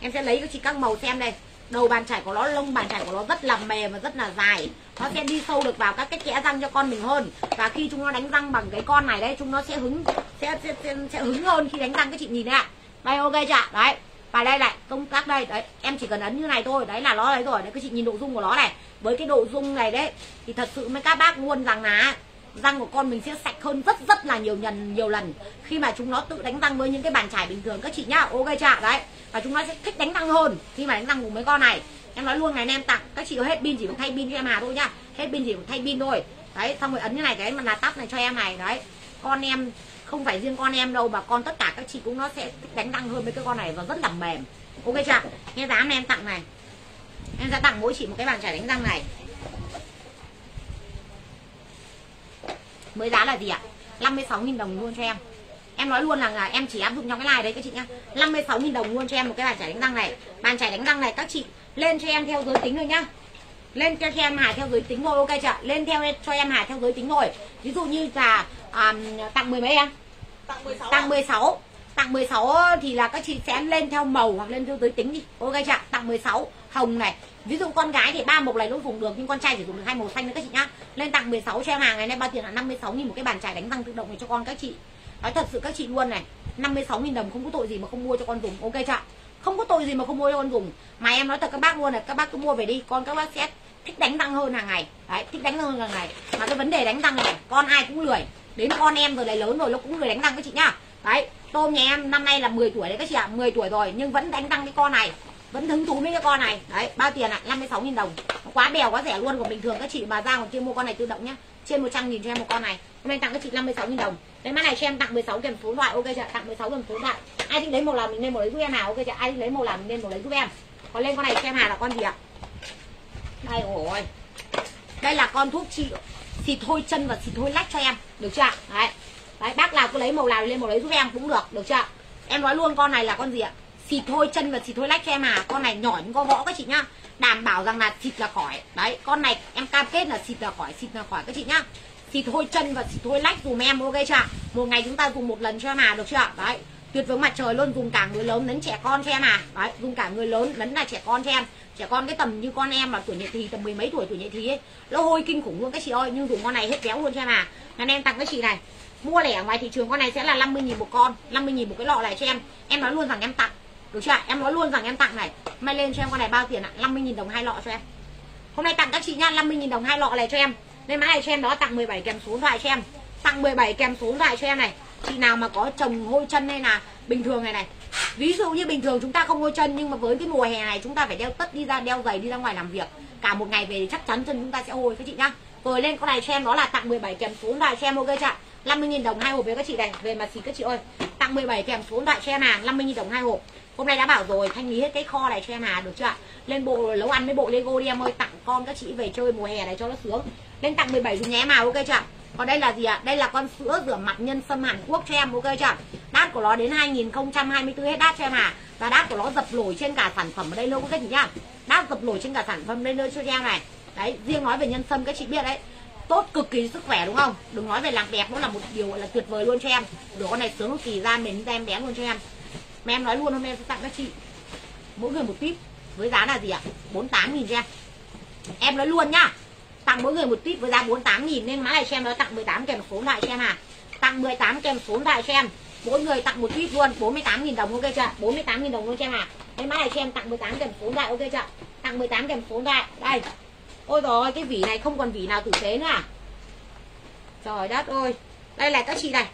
em sẽ lấy các chị các màu xem đây đầu bàn chải của nó lông bàn chải của nó rất là mềm và rất là dài. Nó sẽ đi sâu được vào các cái kẽ răng cho con mình hơn. Và khi chúng nó đánh răng bằng cái con này đấy chúng nó sẽ hứng sẽ sẽ, sẽ, sẽ hứng hơn khi đánh răng các chị nhìn đấy ạ. Đây ok chưa đấy. Và đây lại công tác đây đấy em chỉ cần ấn như này thôi đấy là nó đấy rồi. Đấy các chị nhìn độ dung của nó này. Với cái độ dung này đấy thì thật sự mấy các bác luôn rằng là răng của con mình sẽ sạch hơn rất rất là nhiều lần nhiều lần. Khi mà chúng nó tự đánh răng với những cái bàn chải bình thường, các chị nhá, ok chưa đấy, và chúng nó sẽ thích đánh răng hơn khi mà đánh răng cùng mấy con này. Em nói luôn ngày nay em tặng, các chị có hết pin chỉ có thay pin cho em hà thôi nhá. Hết pin chỉ có thay pin thôi. Đấy, xong rồi ấn như này, cái mà là tắp này cho em này, đấy. Con em, không phải riêng con em đâu, mà con tất cả các chị cũng nó sẽ thích đánh răng hơn với cái con này và rất là mềm. Ok chưa nghe giá em tặng này. Em sẽ tặng mỗi chị một cái bàn chải đánh răng này. Mới giá là gì ạ? 56.000 đồng luôn cho em. Em nói luôn là, em chỉ áp dụng trong cái này đấy các chị nhá. 56.000 đồng luôn cho em một cái bàn chải đánh răng này. Bàn chải đánh răng này các chị lên cho em theo giới tính rồi nhá. Lên cho em Hải theo giới tính thôi ok chưa? Lên theo cho em Hải theo giới tính thôi ví dụ như là à, tặng mười mấy em? Tặng 16. tặng 16 tặng 16 thì là các chị sẽ lên theo màu hoặc lên theo giới tính đi. Ok chưa? Tặng 16 hồng này ví dụ con gái thì ba mộc này nó dùng được, nhưng con trai chỉ dùng được hai màu xanh nữa các chị nhá. Lên tặng 16 cho em hàng này, nay bao tiền là 56 nghìn một cái bàn chải đánh răng tự động này cho con các chị. Nói thật sự các chị luôn này 56 nghìn đồng không có tội gì mà không mua cho con dùng. Ok chưa không có tội gì mà không mua cho con dùng. Mà em nói thật các bác luôn này, các bác cứ mua về đi, con các bác sẽ thích đánh răng hơn hàng ngày. Đấy, thích đánh răng hơn hàng ngày. Mà cái vấn đề đánh răng này, con ai cũng lười. Đến con em rồi lại lớn rồi, nó cũng lười đánh răng các chị nhá. Đấy, tôm nhà em năm nay là 10 tuổi đấy các chị ạ 10 tuổi rồi, nhưng vẫn đánh răng cái con này vẫn hứng thú với cái con này. Đấy, bao tiền ạ? 56 000 đồng. Nó quá bèo, quá rẻ luôn còn bình thường. Các chị mà ra còn chưa mua con này tự động nhá. Trên 100 nghìn cho em một con này. Hôm nay tặng các chị 56 000 đồng. Cái mã này cho em tặng 16 kèm số loại ok chưa? Tặng 16 kèm số loại ai thích lấy màu nào mình nên màu lấy giúp em nào, ok chưa? Ai thích lấy màu nào mình nên màu lấy giúp em. Còn lên con này cho em hà là con gì ạ? Đây, ôi đây là con thuốc trị xịt hôi chân và xịt hôi lách cho em. Được chưa? Ạ đấy. Đấy, bác nào cứ lấy màu nào lên màu lấy giúp em cũng được. Được chưa? Em nói luôn con này là con gì ạ? Xịt thôi, chân và xịt thôi, lách cho em à. Con này nhỏ nhưng có võ các chị nhá. Đảm bảo rằng là xịt là khỏi. Đấy, con này em cam kết là xịt là khỏi, xịt là khỏi các chị nhá. Xịt thôi, chân và xịt thôi, lách dùm em, ok chưa một ngày chúng ta dùng một lần cho em à được chưa đấy, tuyệt vời mặt trời luôn, dùng cả người lớn lẫn trẻ con cho em à. Đấy, dùng cả người lớn lẫn là trẻ con cho em. Trẻ con cái tầm như con em là tuổi nhạy thì, tầm mười mấy tuổi tuổi nhạy thì ấy nó hôi kinh khủng luôn các chị ơi. Nhưng dùng con này hết béo luôn cho em à. Nên em tặng các chị này, mua lẻ ngoài thị trường con này sẽ là 50 000 một con 50 000 một cái lọ này cho em. Em nói luôn rằng em tặng được chưa ạ em nói luôn rằng em tặng này. Mai lên cho em con này bao tiền ạ? 50 000 đồng hai lọ cho em. Hôm nay tặng các chị nha 50 000 đồng hai lọ này cho em. Lên mã này cho em đó, tặng 17 kèm số điện thoại cho em. Tặng 17 kèm số điện thoại cho em này. Chị nào mà có chồng hôi chân hay là bình thường này này. Ví dụ như bình thường chúng ta không hôi chân, nhưng mà với cái mùa hè này chúng ta phải đeo tất đi ra, đeo giày đi ra ngoài làm việc. Cả một ngày về thì chắc chắn chân chúng ta sẽ hôi các chị nhá. Rồi lên con này cho em đó là tặng 17 kèm số điện thoại cho em, ok chưa ạ? 50.000 đồng hai hộp với các chị này. Về mà xịt các chị ơi. Tặng 17 kèm số điện thoại cho em à 50.000 đồng hai hộp hôm nay đã bảo rồi, thanh lý hết cái kho này cho em hà, được chưa ạ? Lên bộ nấu ăn với bộ lego đi em ơi, tặng con các chị về chơi mùa hè này cho nó sướng. Lên tặng 17 dùng nhé mà ok chưa ạ? Còn đây là gì ạ? Đây là con sữa rửa mặt nhân sâm Hàn Quốc cho em, ok chưa đát của nó đến 2024 hết đát cho em à và đát của nó dập nổi trên cả sản phẩm ở đây luôn các chị nhá? Đát dập nổi trên cả sản phẩm đây luôn cho em này. Đấy, riêng nói về nhân sâm các chị biết đấy. Tốt cực kỳ sức khỏe đúng không? Đừng nói về làm đẹp, nó là một điều gọi là tuyệt vời luôn cho em. Đồ con này sướng cực kỳ ra mềm ra em bé luôn cho em mà em nói luôn hôm nay em sẽ tặng các chị. Mỗi người một tip, với giá là gì ạ? 48 nghìn cho em em nói luôn nhá, tặng mỗi người một tip với giá 48 nghìn, nên mã này cho em nó tặng 18 kèm số điện thoại cho em à tặng 18 kèm số điện thoại cho em. Mỗi người tặng một tip luôn 48.000 đồng ok chưa? 48.000 đồng luôn cho em à nên mã này cho em tặng 18 kèm số điện ok chưa? Tặng 18 kèm số điện đây. Ôi rồi cái vỉ này không còn vỉ nào tử tế nữa à? Trời đất ơi. Đây là các chị này.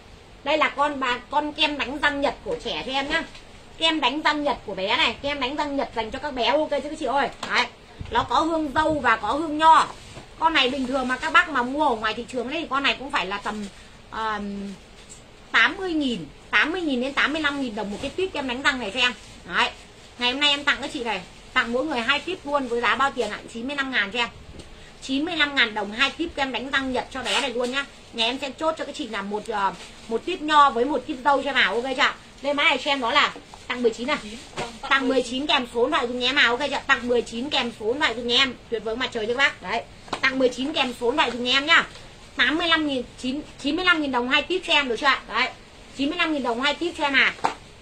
Đây là con bà, con kem đánh răng nhật của trẻ cho em nhá kem đánh răng nhật của bé này kem đánh răng nhật dành cho các bé ok chứ các chị ơi? Đấy nó có hương dâu và có hương nho. Con này bình thường mà các bác mà mua ở ngoài thị trường đấy thì con này cũng phải là tầm um, 80 nghìn 80 nghìn đến 85 nghìn đồng một cái tuyết kem đánh răng này cho em. Đấy ngày hôm nay em tặng các chị này tặng mỗi người hai tip luôn với giá bao tiền ạ? 95 ngàn cho em. 95 ngàn đồng hai tip kem đánh răng nhật cho bé này luôn nhá. Nhà em sẽ chốt cho các chị là một uh, một tuyết nho với một tuyết dâu cho em nào ok chưa lên máy này cho em đó là tặng 19 à? Tặng 19 kèm số loại dùng em nào ok chưa? Tặng 19 kèm số loại dùng em. Tuyệt vời mặt trời cho các bác? Đấy. Tặng 19 kèm số loại dùng em nhá. 85 nghìn 9, 95 nghìn đồng hai tip cho em được chưa ạ? Đấy. 95 nghìn đồng hai tip cho em à?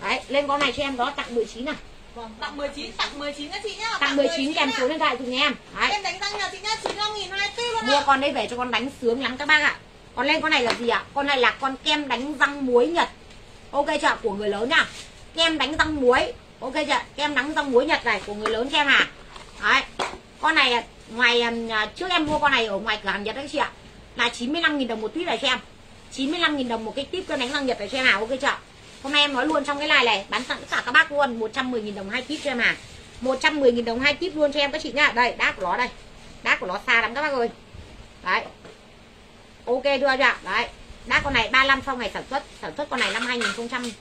Đấy lên con này cho em đó tặng 19 à? Vâng, tặng 19, tặng 19 các chị nhá. tặng 19 kèm số điện thoại dùng em. Đấy. Em đánh răng nhà chị nhá, 95 nghìn hai tip luôn mua con đấy về cho con đánh sướng lắm các bác ạ. Còn lên con này là gì ạ? Con này là con kem đánh răng muối nhật ok chưa của người lớn nha. Kem đánh răng muối. Ok chưa kem đánh răng muối nhật này, của người lớn cho em à đấy. Con này, ngoài à, trước em mua con này ở ngoài cửa hàng nhật đấy chị ạ. Là 95.000 đồng một tuyết này cho em. 95.000 đồng một cái tip cho đánh răng nhật này cho em à ok chưa hôm nay em nói luôn trong cái này này, bán tặng tất cả các bác luôn. 110.000 đồng hai tip cho em à 110.000 đồng hai tip luôn cho em các chị nha. Đây đá của nó đây. Đá của nó xa lắm các bác ơi. Đấy. Ok đưa chưa ạ? Đấy đã con này 35 sau ngày sản xuất. Sản xuất con này năm 2000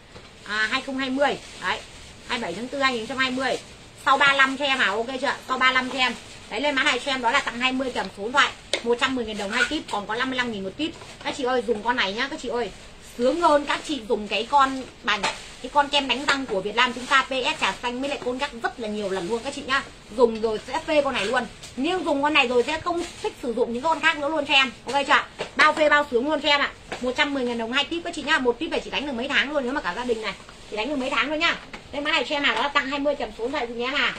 à, 2020 đấy 27 tháng 4 2020 sau 35 cho em à ok chưa? Sau 35 cho em. Đấy lên mã này cho em đó là tặng 20 kèm số điện thoại 110 000 đồng hai tip còn có 55 000 một tip các chị ơi dùng con này nhá các chị ơi. Sướng hơn các chị dùng cái con bàn cái con kem đánh răng của Việt Nam chúng ta PS trà xanh với lại côn gắt rất là nhiều lần luôn các chị nhá. Dùng rồi sẽ phê con này luôn. Nhưng dùng con này rồi sẽ không thích sử dụng những con khác nữa luôn cho em. Ok chưa? Bao phê, bao sướng luôn cho em ạ. 110 000 đồng hai tip các chị nhá. Một tip này chỉ đánh được mấy tháng luôn, nếu mà cả gia đình này. Chỉ đánh được mấy tháng thôi nhá. Đây mã này cho em nào đó là tặng 20 kèm số vậy dùng nhé à.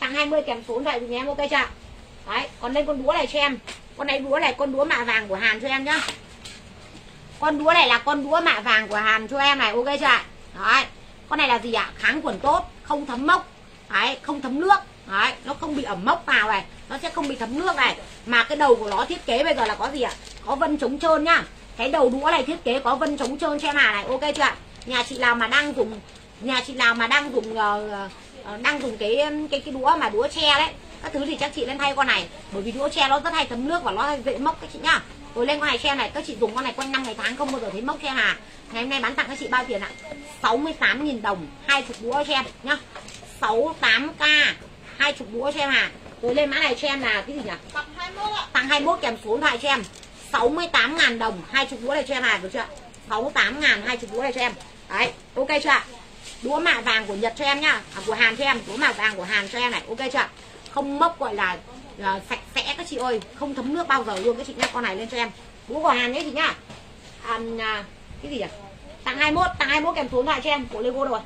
Tặng 20 kèm số vậy dùng nhé ok chưa? Đấy, còn lên con đũa này cho em. Con này đũa này, con đũa mạ vàng của Hàn cho em nhá. Con đũa này là con đũa mạ vàng của Hàn cho em này, ok chưa ạ? Đấy, con này là gì ạ? Kháng khuẩn tốt, không thấm mốc. Đấy, không thấm nước. Đấy, nó không bị ẩm mốc vào này nó sẽ không bị thấm nước này. Mà cái đầu của nó thiết kế bây giờ là có gì ạ? Có vân chống trơn nhá. Cái đầu đũa này thiết kế có vân chống trơn che hà này ok chưa ạ? Nhà chị nào mà đang dùng nhà chị nào mà đang dùng uh, uh, đang dùng cái cái cái đũa mà đũa tre đấy các thứ thì chắc chị lên thay con này. Bởi vì đũa tre nó rất hay thấm nước và nó hay dễ mốc các chị nhá. Rồi lên con này che này các chị dùng con này quanh năm ngày tháng không bao giờ thấy mốc che hà ngày hôm nay bán tặng các chị bao tiền ạ? 68.000 đồng hai chục đũa che, nhá. 68k hai chục đũa che hà rồi lên mã này cho em là cái gì nhỉ? Tặng 21 ạ. tặng 21 kèm số điện thoại cho em 68 ngàn đồng hai chục đũa này cho em hà được chưa? 68 ngàn hai chục đũa này cho em. Đấy ok chưa ạ? Đũa mạ vàng của Nhật cho em nhá. À, của Hàn cho em đũa mạ vàng của Hàn cho em này ok chưa ạ? Không mốc gọi là, là sạch sẽ các chị ơi. Không thấm nước bao giờ luôn các chị nhá con này lên cho em. Đũa của Hàn nhé chị nhá. À, à, cái gì nhỉ? Tặng 21 tặng 21 kèm số điện thoại cho em của Lego rồi.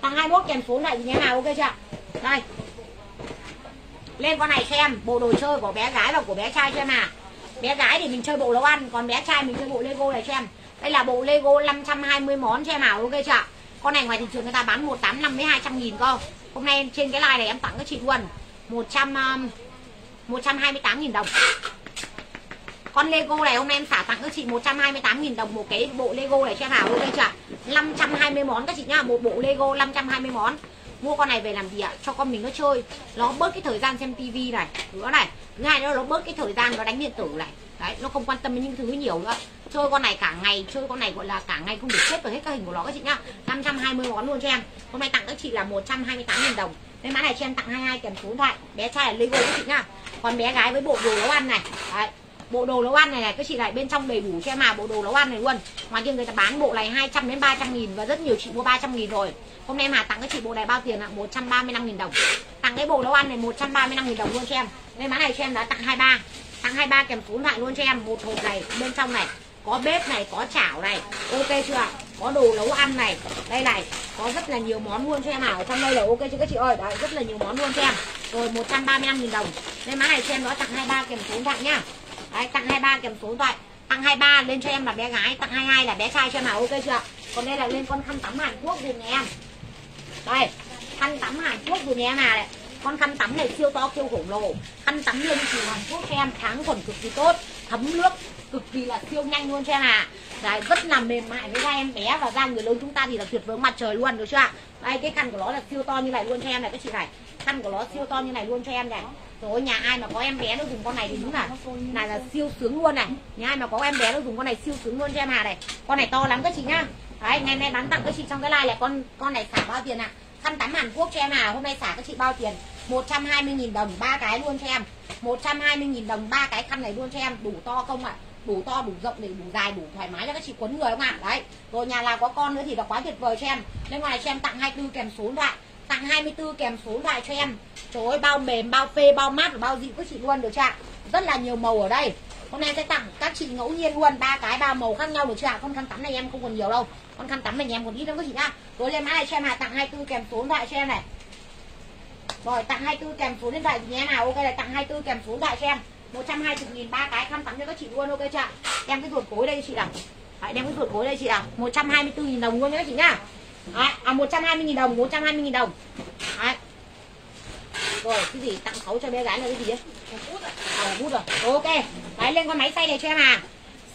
Tặng 21 kèm số điện thoại nhé nào ok chưa ạ? Đây lên con này xem, bộ đồ chơi của bé gái và của bé trai xem nào. À bé gái thì mình chơi bộ nấu ăn, còn bé trai mình chơi bộ lego này xem. Đây là bộ lego 520 món xem nào, ok chưa con này ngoài thị trường người ta bán 185 với 200 nghìn con hôm nay trên cái like này em tặng các chị luôn 100 um, mươi 128 nghìn đồng. Con Lego này hôm nay em xả tặng các chị 128 nghìn đồng một cái bộ Lego này xem nào, ok chưa ạ? 520 món các chị nhá một bộ Lego 520 món mua con này về làm gì ạ? Cho con mình nó chơi. Nó bớt cái thời gian xem tivi này. Nữa này? Thứ hai nữa, nó bớt cái thời gian nó đánh điện tử này. Đấy, nó không quan tâm đến những thứ nhiều nữa. Chơi con này cả ngày, chơi con này gọi là cả ngày không được chết được hết các hình của nó các chị nhá. 520 món luôn cho em. Hôm nay tặng các chị là 128 000 đồng. Cái mã này cho em tặng 22 kèm số điện thoại. Bé trai là Lego các chị nhá. Còn bé gái với bộ đồ nấu ăn này. Đấy bộ đồ nấu ăn này này, các chị lại bên trong đầy đủ cho em mà, bộ đồ nấu ăn này luôn. Ngoài kia người ta bán bộ này 200 đến 300 nghìn và rất nhiều chị mua 300 nghìn rồi. Hôm nay em Hà tặng các chị bộ này bao tiền ạ? 135 nghìn đồng. Tặng cái bộ nấu ăn này 135 nghìn đồng luôn cho em nên mã này cho em đã tặng 23 tặng 23 kèm số lại luôn cho em. Một hộp này, bên trong này, có bếp này, có chảo này, ok chưa ạ? Có đồ nấu ăn này. Đây này, có rất là nhiều món luôn cho em nào trong đây là ok chứ các chị ơi? Đấy, rất là nhiều món luôn cho em. Rồi 135 nghìn đồng. Nên mã này cho em đó tặng 23 kèm số điện thoại nhá. Đấy, tặng 23 kèm số điện thoại tặng 23 lên cho em là bé gái tặng 22 là bé trai cho em là ok chưa? Còn đây là lên con khăn tắm Hàn Quốc dùm nhà em. Đây khăn tắm Hàn Quốc dùm nhà em à này. Con khăn tắm này siêu to siêu khổng lồ. Khăn tắm lên từ Hàn Quốc cho em kháng khuẩn cực kỳ tốt. Thấm nước cực kỳ là siêu nhanh luôn cho em à Đấy, rất là mềm mại với da em bé và da người lớn chúng ta thì là tuyệt vời mặt trời luôn được chưa ạ? Đây cái khăn của nó là siêu to như này luôn cho em này các chị này. Khăn của nó siêu to như này luôn cho em này. Rồi nhà ai mà có em bé nó dùng con này thì đúng là này là siêu sướng luôn này. Nhà ai mà có em bé nó dùng con này siêu sướng luôn cho em Hà này. Con này to lắm các chị nhá. Đấy ngày nay bán tặng các chị trong cái like là con con này xả bao tiền ạ? À? khăn tắm Hàn Quốc cho em Hà hôm nay xả các chị bao tiền? 120.000 đồng ba cái luôn cho em. 120.000 đồng ba cái khăn này luôn cho em đủ to không ạ? à? Đủ to đủ rộng để đủ dài đủ thoải mái cho các chị quấn người không ạ? À? đấy. Rồi nhà nào có con nữa thì là quá tuyệt vời cho em. Bên ngoài cho em tặng 24 kèm số điện thoại. Tặng 24 kèm số điện thoại cho em. Trời ơi, bao mềm, bao phê, bao mát và bao dịu các chị luôn được chưa ạ? Rất là nhiều màu ở đây. Hôm nay sẽ tặng các chị ngẫu nhiên luôn, ba cái, ba màu khác nhau được chưa ạ? Con khăn tắm này em không còn nhiều đâu. Con khăn tắm này em còn ít lắm các chị nhá. Rồi lên mã này cho em là tặng 24 kèm số điện thoại cho em này. Rồi, tặng 24 kèm số điện thoại thì nhé nào. Ok là tặng 24 kèm số điện thoại cho em. 120 nghìn ba cái khăn tắm cho các chị luôn ok chưa? Ạ em cái ruột cối đây chị nào. Đấy, đem cái ruột cối đây chị nào. 124 nghìn đồng luôn nhé các chị nhá. Đấy, à 120 nghìn đồng 120 nghìn đồng. Đấy. Rồi cái gì? Tặng xấu cho bé gái là cái gì ấy? À bút rồi. Ok. Đấy lên con máy xay này cho em à.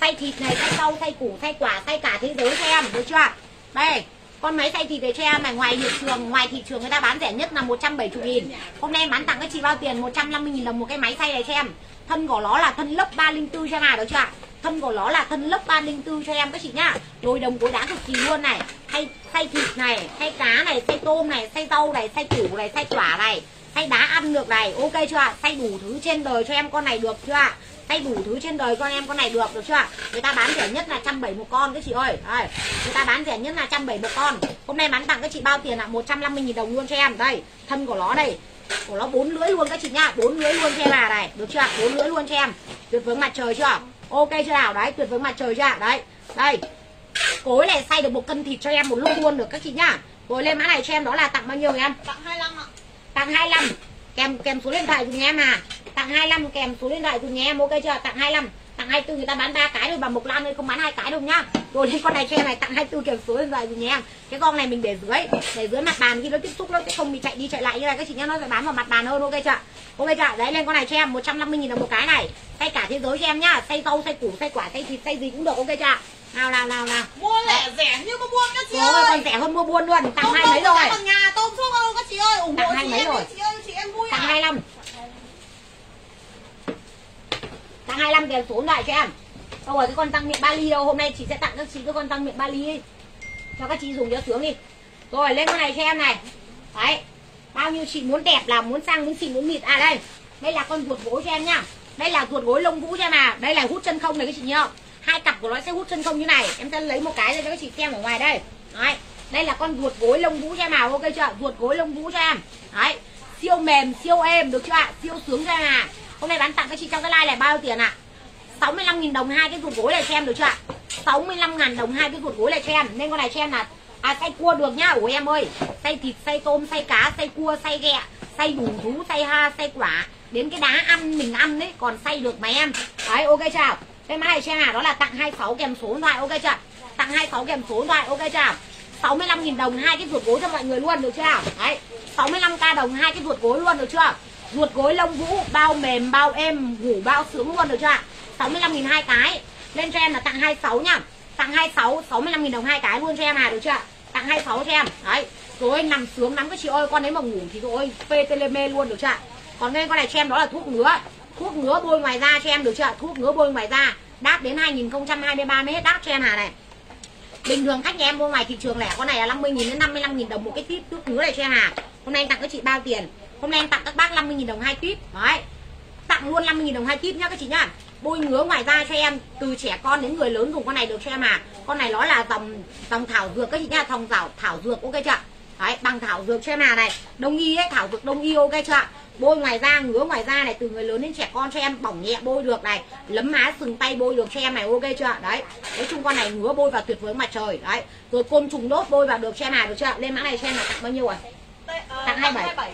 Xay thịt này, xay rau, xay củ, xay quả, xay cả thế giới cho em Được chưa? Đây con máy xay thịt này cho em này. Ngoài thị trường ngoài thị trường người ta bán rẻ nhất là 170 nghìn. Hôm nay em bán tặng các chị bao tiền? 150 nghìn đồng một cái máy xay này cho em thân của nó là thân lớp 304 cho em à được chưa thân của nó là thân lớp 304 cho em các chị nhá. Đồi đồng cối đá cực kỳ luôn này. Hay xay thịt này, xay cá này, xay tôm này, xay rau này, xay củ này, xay quả này, xay đá ăn được này. Ok chưa ạ? Xay đủ thứ trên đời cho em con này được chưa ạ? Xay đủ thứ trên đời cho em con này được được chưa ạ? Người ta bán rẻ nhất là trăm bảy một con các chị ơi. Đây, người ta bán rẻ nhất là trăm bảy một con. Hôm nay bán tặng các chị bao tiền ạ? Một trăm năm mươi nghìn đồng luôn cho em. Đây, thân của nó đây của nó bốn lưỡi luôn các chị nhá. Bốn lưỡi luôn cho em à này. Được chưa bốn lưỡi luôn cho em. Tuyệt vời mặt trời chưa? Ok chưa nào? Đấy tuyệt vời mặt trời chưa đấy. Đây. Cối này xay được một cân thịt cho em một lúc luôn được các chị nhá. Rồi lên mã này cho em đó là tặng bao nhiêu em? Tặng 25 ạ. tặng 25 kèm kèm số điện thoại của nhà em à? Tặng 25 kèm số điện thoại của nhà em. Ok chưa tặng 25 tặng 24 người ta bán ba cái rồi bà Mộc Lan ơi không bán hai cái đâu nhá. Rồi đến con này cho em này tặng 24 kèm số rồi nha em cái con này mình để dưới để dưới mặt bàn khi nó tiếp xúc nó sẽ không bị chạy đi chạy lại như này. Các chị nhá nó sẽ bám vào mặt bàn hơn ok chưa? Ok chưa? Đấy lên con này cho em 150 000 đồng một cái này. Xay cả thế giới cho em nhá. Xay rau xay củ xay quả xay thịt xay gì cũng được ok chưa? Nào nào nào nào. Mua lẻ rẻ như mà buôn các chị Ôi, ơi? còn rẻ hơn mua buôn luôn. Tặng hai mấy rồi. nhà tôm thuốc Âu các chị ơi. Ủng Tặng hộ hai chị mấy rồi. chị ơi chị em vui tặng à 25 tặng 25 kèm số lại cho em. Đâu rồi cái con tăng miệng ba ly đâu, hôm nay chị sẽ tặng các chị cái con tăng miệng ba ly ấy. cho các chị dùng cho sướng đi. Rồi, lên con này cho em này. Đấy, bao nhiêu chị muốn đẹp là muốn sang, muốn xịn, muốn mịt. À đây đây là con ruột gối cho em nhá đây là ruột gối lông vũ cho em à. Đây là hút chân không này các chị nhớ không? Hai cặp của nó sẽ hút chân không như này. Em sẽ lấy một cái ra cho các chị xem ở ngoài đây. Đấy, đây là con ruột gối lông vũ cho em à. Ok chưa? Ruột gối lông vũ cho em. Đấy, siêu mềm, siêu êm, được chưa ạ? Siêu sướng cho em à hôm nay bán tặng các chị trong cái like này bao nhiêu tiền ạ? À? 65.000 đồng hai cái cột gối này cho em được chưa ạ? 65.000 đồng hai cái cột gối này cho em. Nên con này cho em là à xay cua được nhá, ủa em ơi. Xay thịt, xay tôm, xay cá, xay cua, xay ghẹ xay đủ thú xay ha, xay quả. Đến cái đá ăn, mình ăn đấy còn xay được mà em. Đấy, ok chưa cái mã này cho em à đó là tặng 26 kèm số điện thoại, ok chưa tặng 26 kèm số điện thoại, ok chưa 65.000 đồng hai cái ruột gối cho mọi người luôn, được chưa đấy 65k đồng hai cái ruột gối luôn, được chưa ruột gối lông vũ, bao mềm, bao êm, ngủ bao sướng luôn được chưa ạ? 65.000 hai cái. Lên cho em là tặng 26 nhá. Tặng 26 65.000 đồng hai cái luôn cho em à được chưa ạ? Tặng 26 cho em. Đấy. Rồi nằm sướng lắm các chị ơi. Con đấy mà ngủ thì rồi phê tele mê luôn được chưa ạ? Còn nên con này cho em đó là thuốc ngứa. Thuốc ngứa bôi ngoài da cho em được chưa ạ? Thuốc ngứa bôi ngoài da. Đáp đến 2023 mới hết đáp cho em hà này. Bình thường khách nhà em mua ngoài thị trường lẻ, con này là 50 000 đến 55 000 đồng một cái tip thuốc ngứa này cho em hà. Hôm nay em tặng các chị bao tiền? Hôm nay em tặng các bác 50 000 đồng hai tip đấy. Tặng luôn 50 000 đồng hai tip nhá các chị nhá. Bôi ngứa ngoài da cho em từ trẻ con đến người lớn dùng con này được cho em à. Con này nó là dòng dòng thảo dược các chị nhá dòng thảo thảo dược ok chưa? Đấy bằng thảo dược cho em à này. Đông y ấy thảo dược đông y ok chưa? Bôi ngoài da ngứa ngoài da này từ người lớn đến trẻ con cho em bỏng nhẹ bôi được này. Lấm má sừng tay bôi được cho em này ok chưa? Đấy. Nói chung con này ngứa bôi vào tuyệt vời mặt trời. Đấy. Rồi côn trùng đốt bôi vào được cho em à được chưa? Lên mã này cho em là tặng bao nhiêu rồi? Tặng 27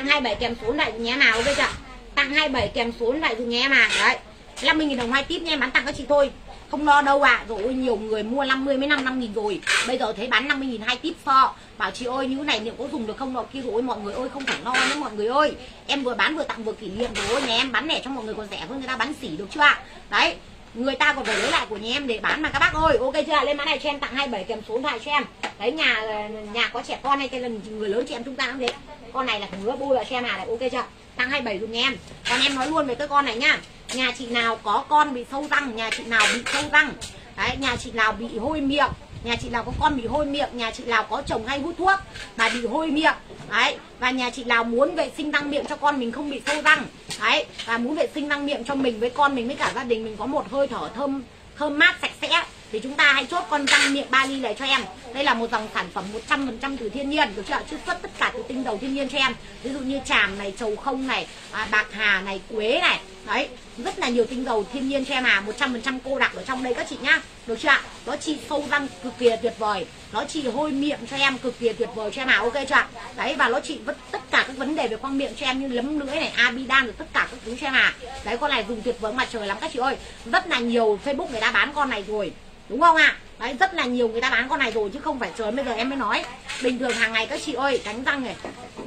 tặng 27 kèm số lại nhé nào ok chưa tặng 27 kèm số lại dùng nhé mà đấy. 50 000 đồng hai tip nha em bán tặng các chị thôi. Không lo đâu ạ. À. rồi ôi, nhiều người mua 50 mấy 5 nghìn rồi. Bây giờ thấy bán 50 nghìn hai tip so. Bảo chị ơi như này liệu có dùng được không nọ kia. Rồi mọi người ơi không phải lo nữa mọi người ơi. Em vừa bán vừa tặng vừa kỷ niệm rồi nhà em bán lẻ cho mọi người còn rẻ hơn người ta bán xỉ được chưa ạ? Đấy người ta còn phải lấy lại của nhà em để bán mà các bác ơi. Ok chưa? Lên mã này cho em tặng 27 kèm số điện thoại cho em. Đấy, nhà nhà có trẻ con hay cái là người lớn chị em chúng ta cũng thế. Con này là ngứa bôi vào cho em à. Này ok chưa? Tặng 27 bảy nhà em. Còn em nói luôn về cái con này nhá. Nhà chị nào có con bị sâu răng, nhà chị nào bị sâu răng. Đấy, nhà chị nào bị hôi miệng, nhà chị nào có con bị hôi miệng, nhà chị nào có chồng hay hút thuốc mà bị hôi miệng đấy và nhà chị nào muốn vệ sinh răng miệng cho con mình không bị sâu răng. Đấy và muốn vệ sinh răng miệng cho mình với con mình với cả gia đình mình có một hơi thở thơm thơm mát sạch sẽ. Thì chúng ta hãy chốt con răng miệng ba ly này cho em. Đây là một dòng sản phẩm 100% từ thiên nhiên được chưa ạ? chiết xuất tất cả từ tinh dầu thiên nhiên cho em. Ví dụ như tràm này trầu không này à, bạc hà này quế này đấy, rất là nhiều tinh dầu thiên nhiên cho em à 100% cô đặc ở trong đây các chị nhá. Được chưa ạ? Nó trị sâu răng cực kỳ tuyệt vời. Nó trị hôi miệng cho em cực kỳ tuyệt vời cho em à ok chưa ạ? Đấy, và nó trị tất cả các vấn đề về khoang miệng cho em như lấm lưỡi này, abidan rồi tất cả các thứ cho em à. Đấy, con này dùng tuyệt vời mặt trời lắm các chị ơi. Rất là nhiều facebook người ta bán con này rồi, đúng không ạ? Đấy, rất là nhiều người ta bán con này rồi, chứ không phải trời bây giờ em mới nói. Bình thường hàng ngày các chị ơi, đánh răng này,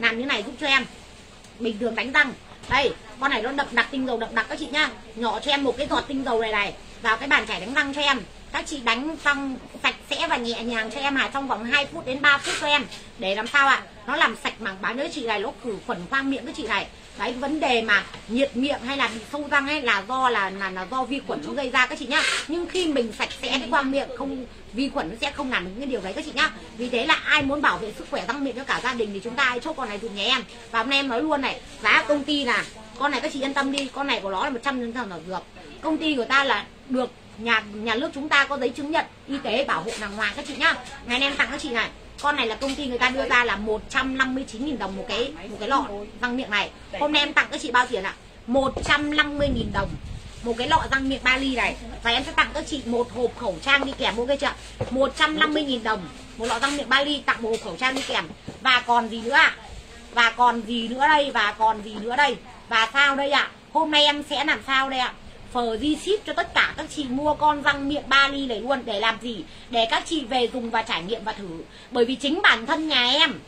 làm như này giúp cho em. Bình thường đánh răng đây, con này nó đậm đặc tinh dầu đậm đặc các chị nhá. Nhỏ cho em một cái giọt tinh dầu này này, vào cái bàn chải đánh răng cho em. Các chị đánh xong sạch sẽ và nhẹ nhàng cho em hả trong vòng 2 phút đến 3 phút cho em. Để làm sao ạ? Nó làm sạch mảng bám nữa chị này, nó khử khuẩn khoang miệng các chị này cái vấn đề mà nhiệt miệng hay là bị sâu răng ấy là do là là, là do vi khuẩn nó gây ra các chị nhá. Nhưng khi mình sạch sẽ cái quang miệng không vi khuẩn nó sẽ không làm được cái điều đấy các chị nhá. Vì thế là ai muốn bảo vệ sức khỏe răng miệng cho cả gia đình thì chúng ta hãy chốt con này dùng nhé em. Và hôm nay em nói luôn này giá công ty là con này các chị yên tâm đi con này của nó là một trăm linh là dược công ty của ta là được nhà nhà nước chúng ta có giấy chứng nhận y tế bảo hộ đàng hoàng các chị nhá. Ngày nay em tặng các chị này con này là công ty người ta đưa ra là 159.000 đồng một cái một cái lọ răng miệng này. Hôm nay em tặng các chị bao tiền ạ? 150.000 đồng. Một cái lọ răng miệng 3 ly này. Và em sẽ tặng các chị một hộp khẩu trang đi kèm, ok chưa? 150.000 đồng. Một lọ răng miệng 3 ly, tặng một hộp khẩu trang đi kèm. Và còn gì nữa ạ? Và còn gì nữa đây? Và còn gì nữa đây? Và sao đây ạ? Hôm nay em sẽ làm sao đây ạ? Free ship cho tất cả các chị mua con răng miệng ba ly này luôn. Để làm gì? Để các chị về dùng và trải nghiệm và thử. Bởi vì chính bản thân nhà em,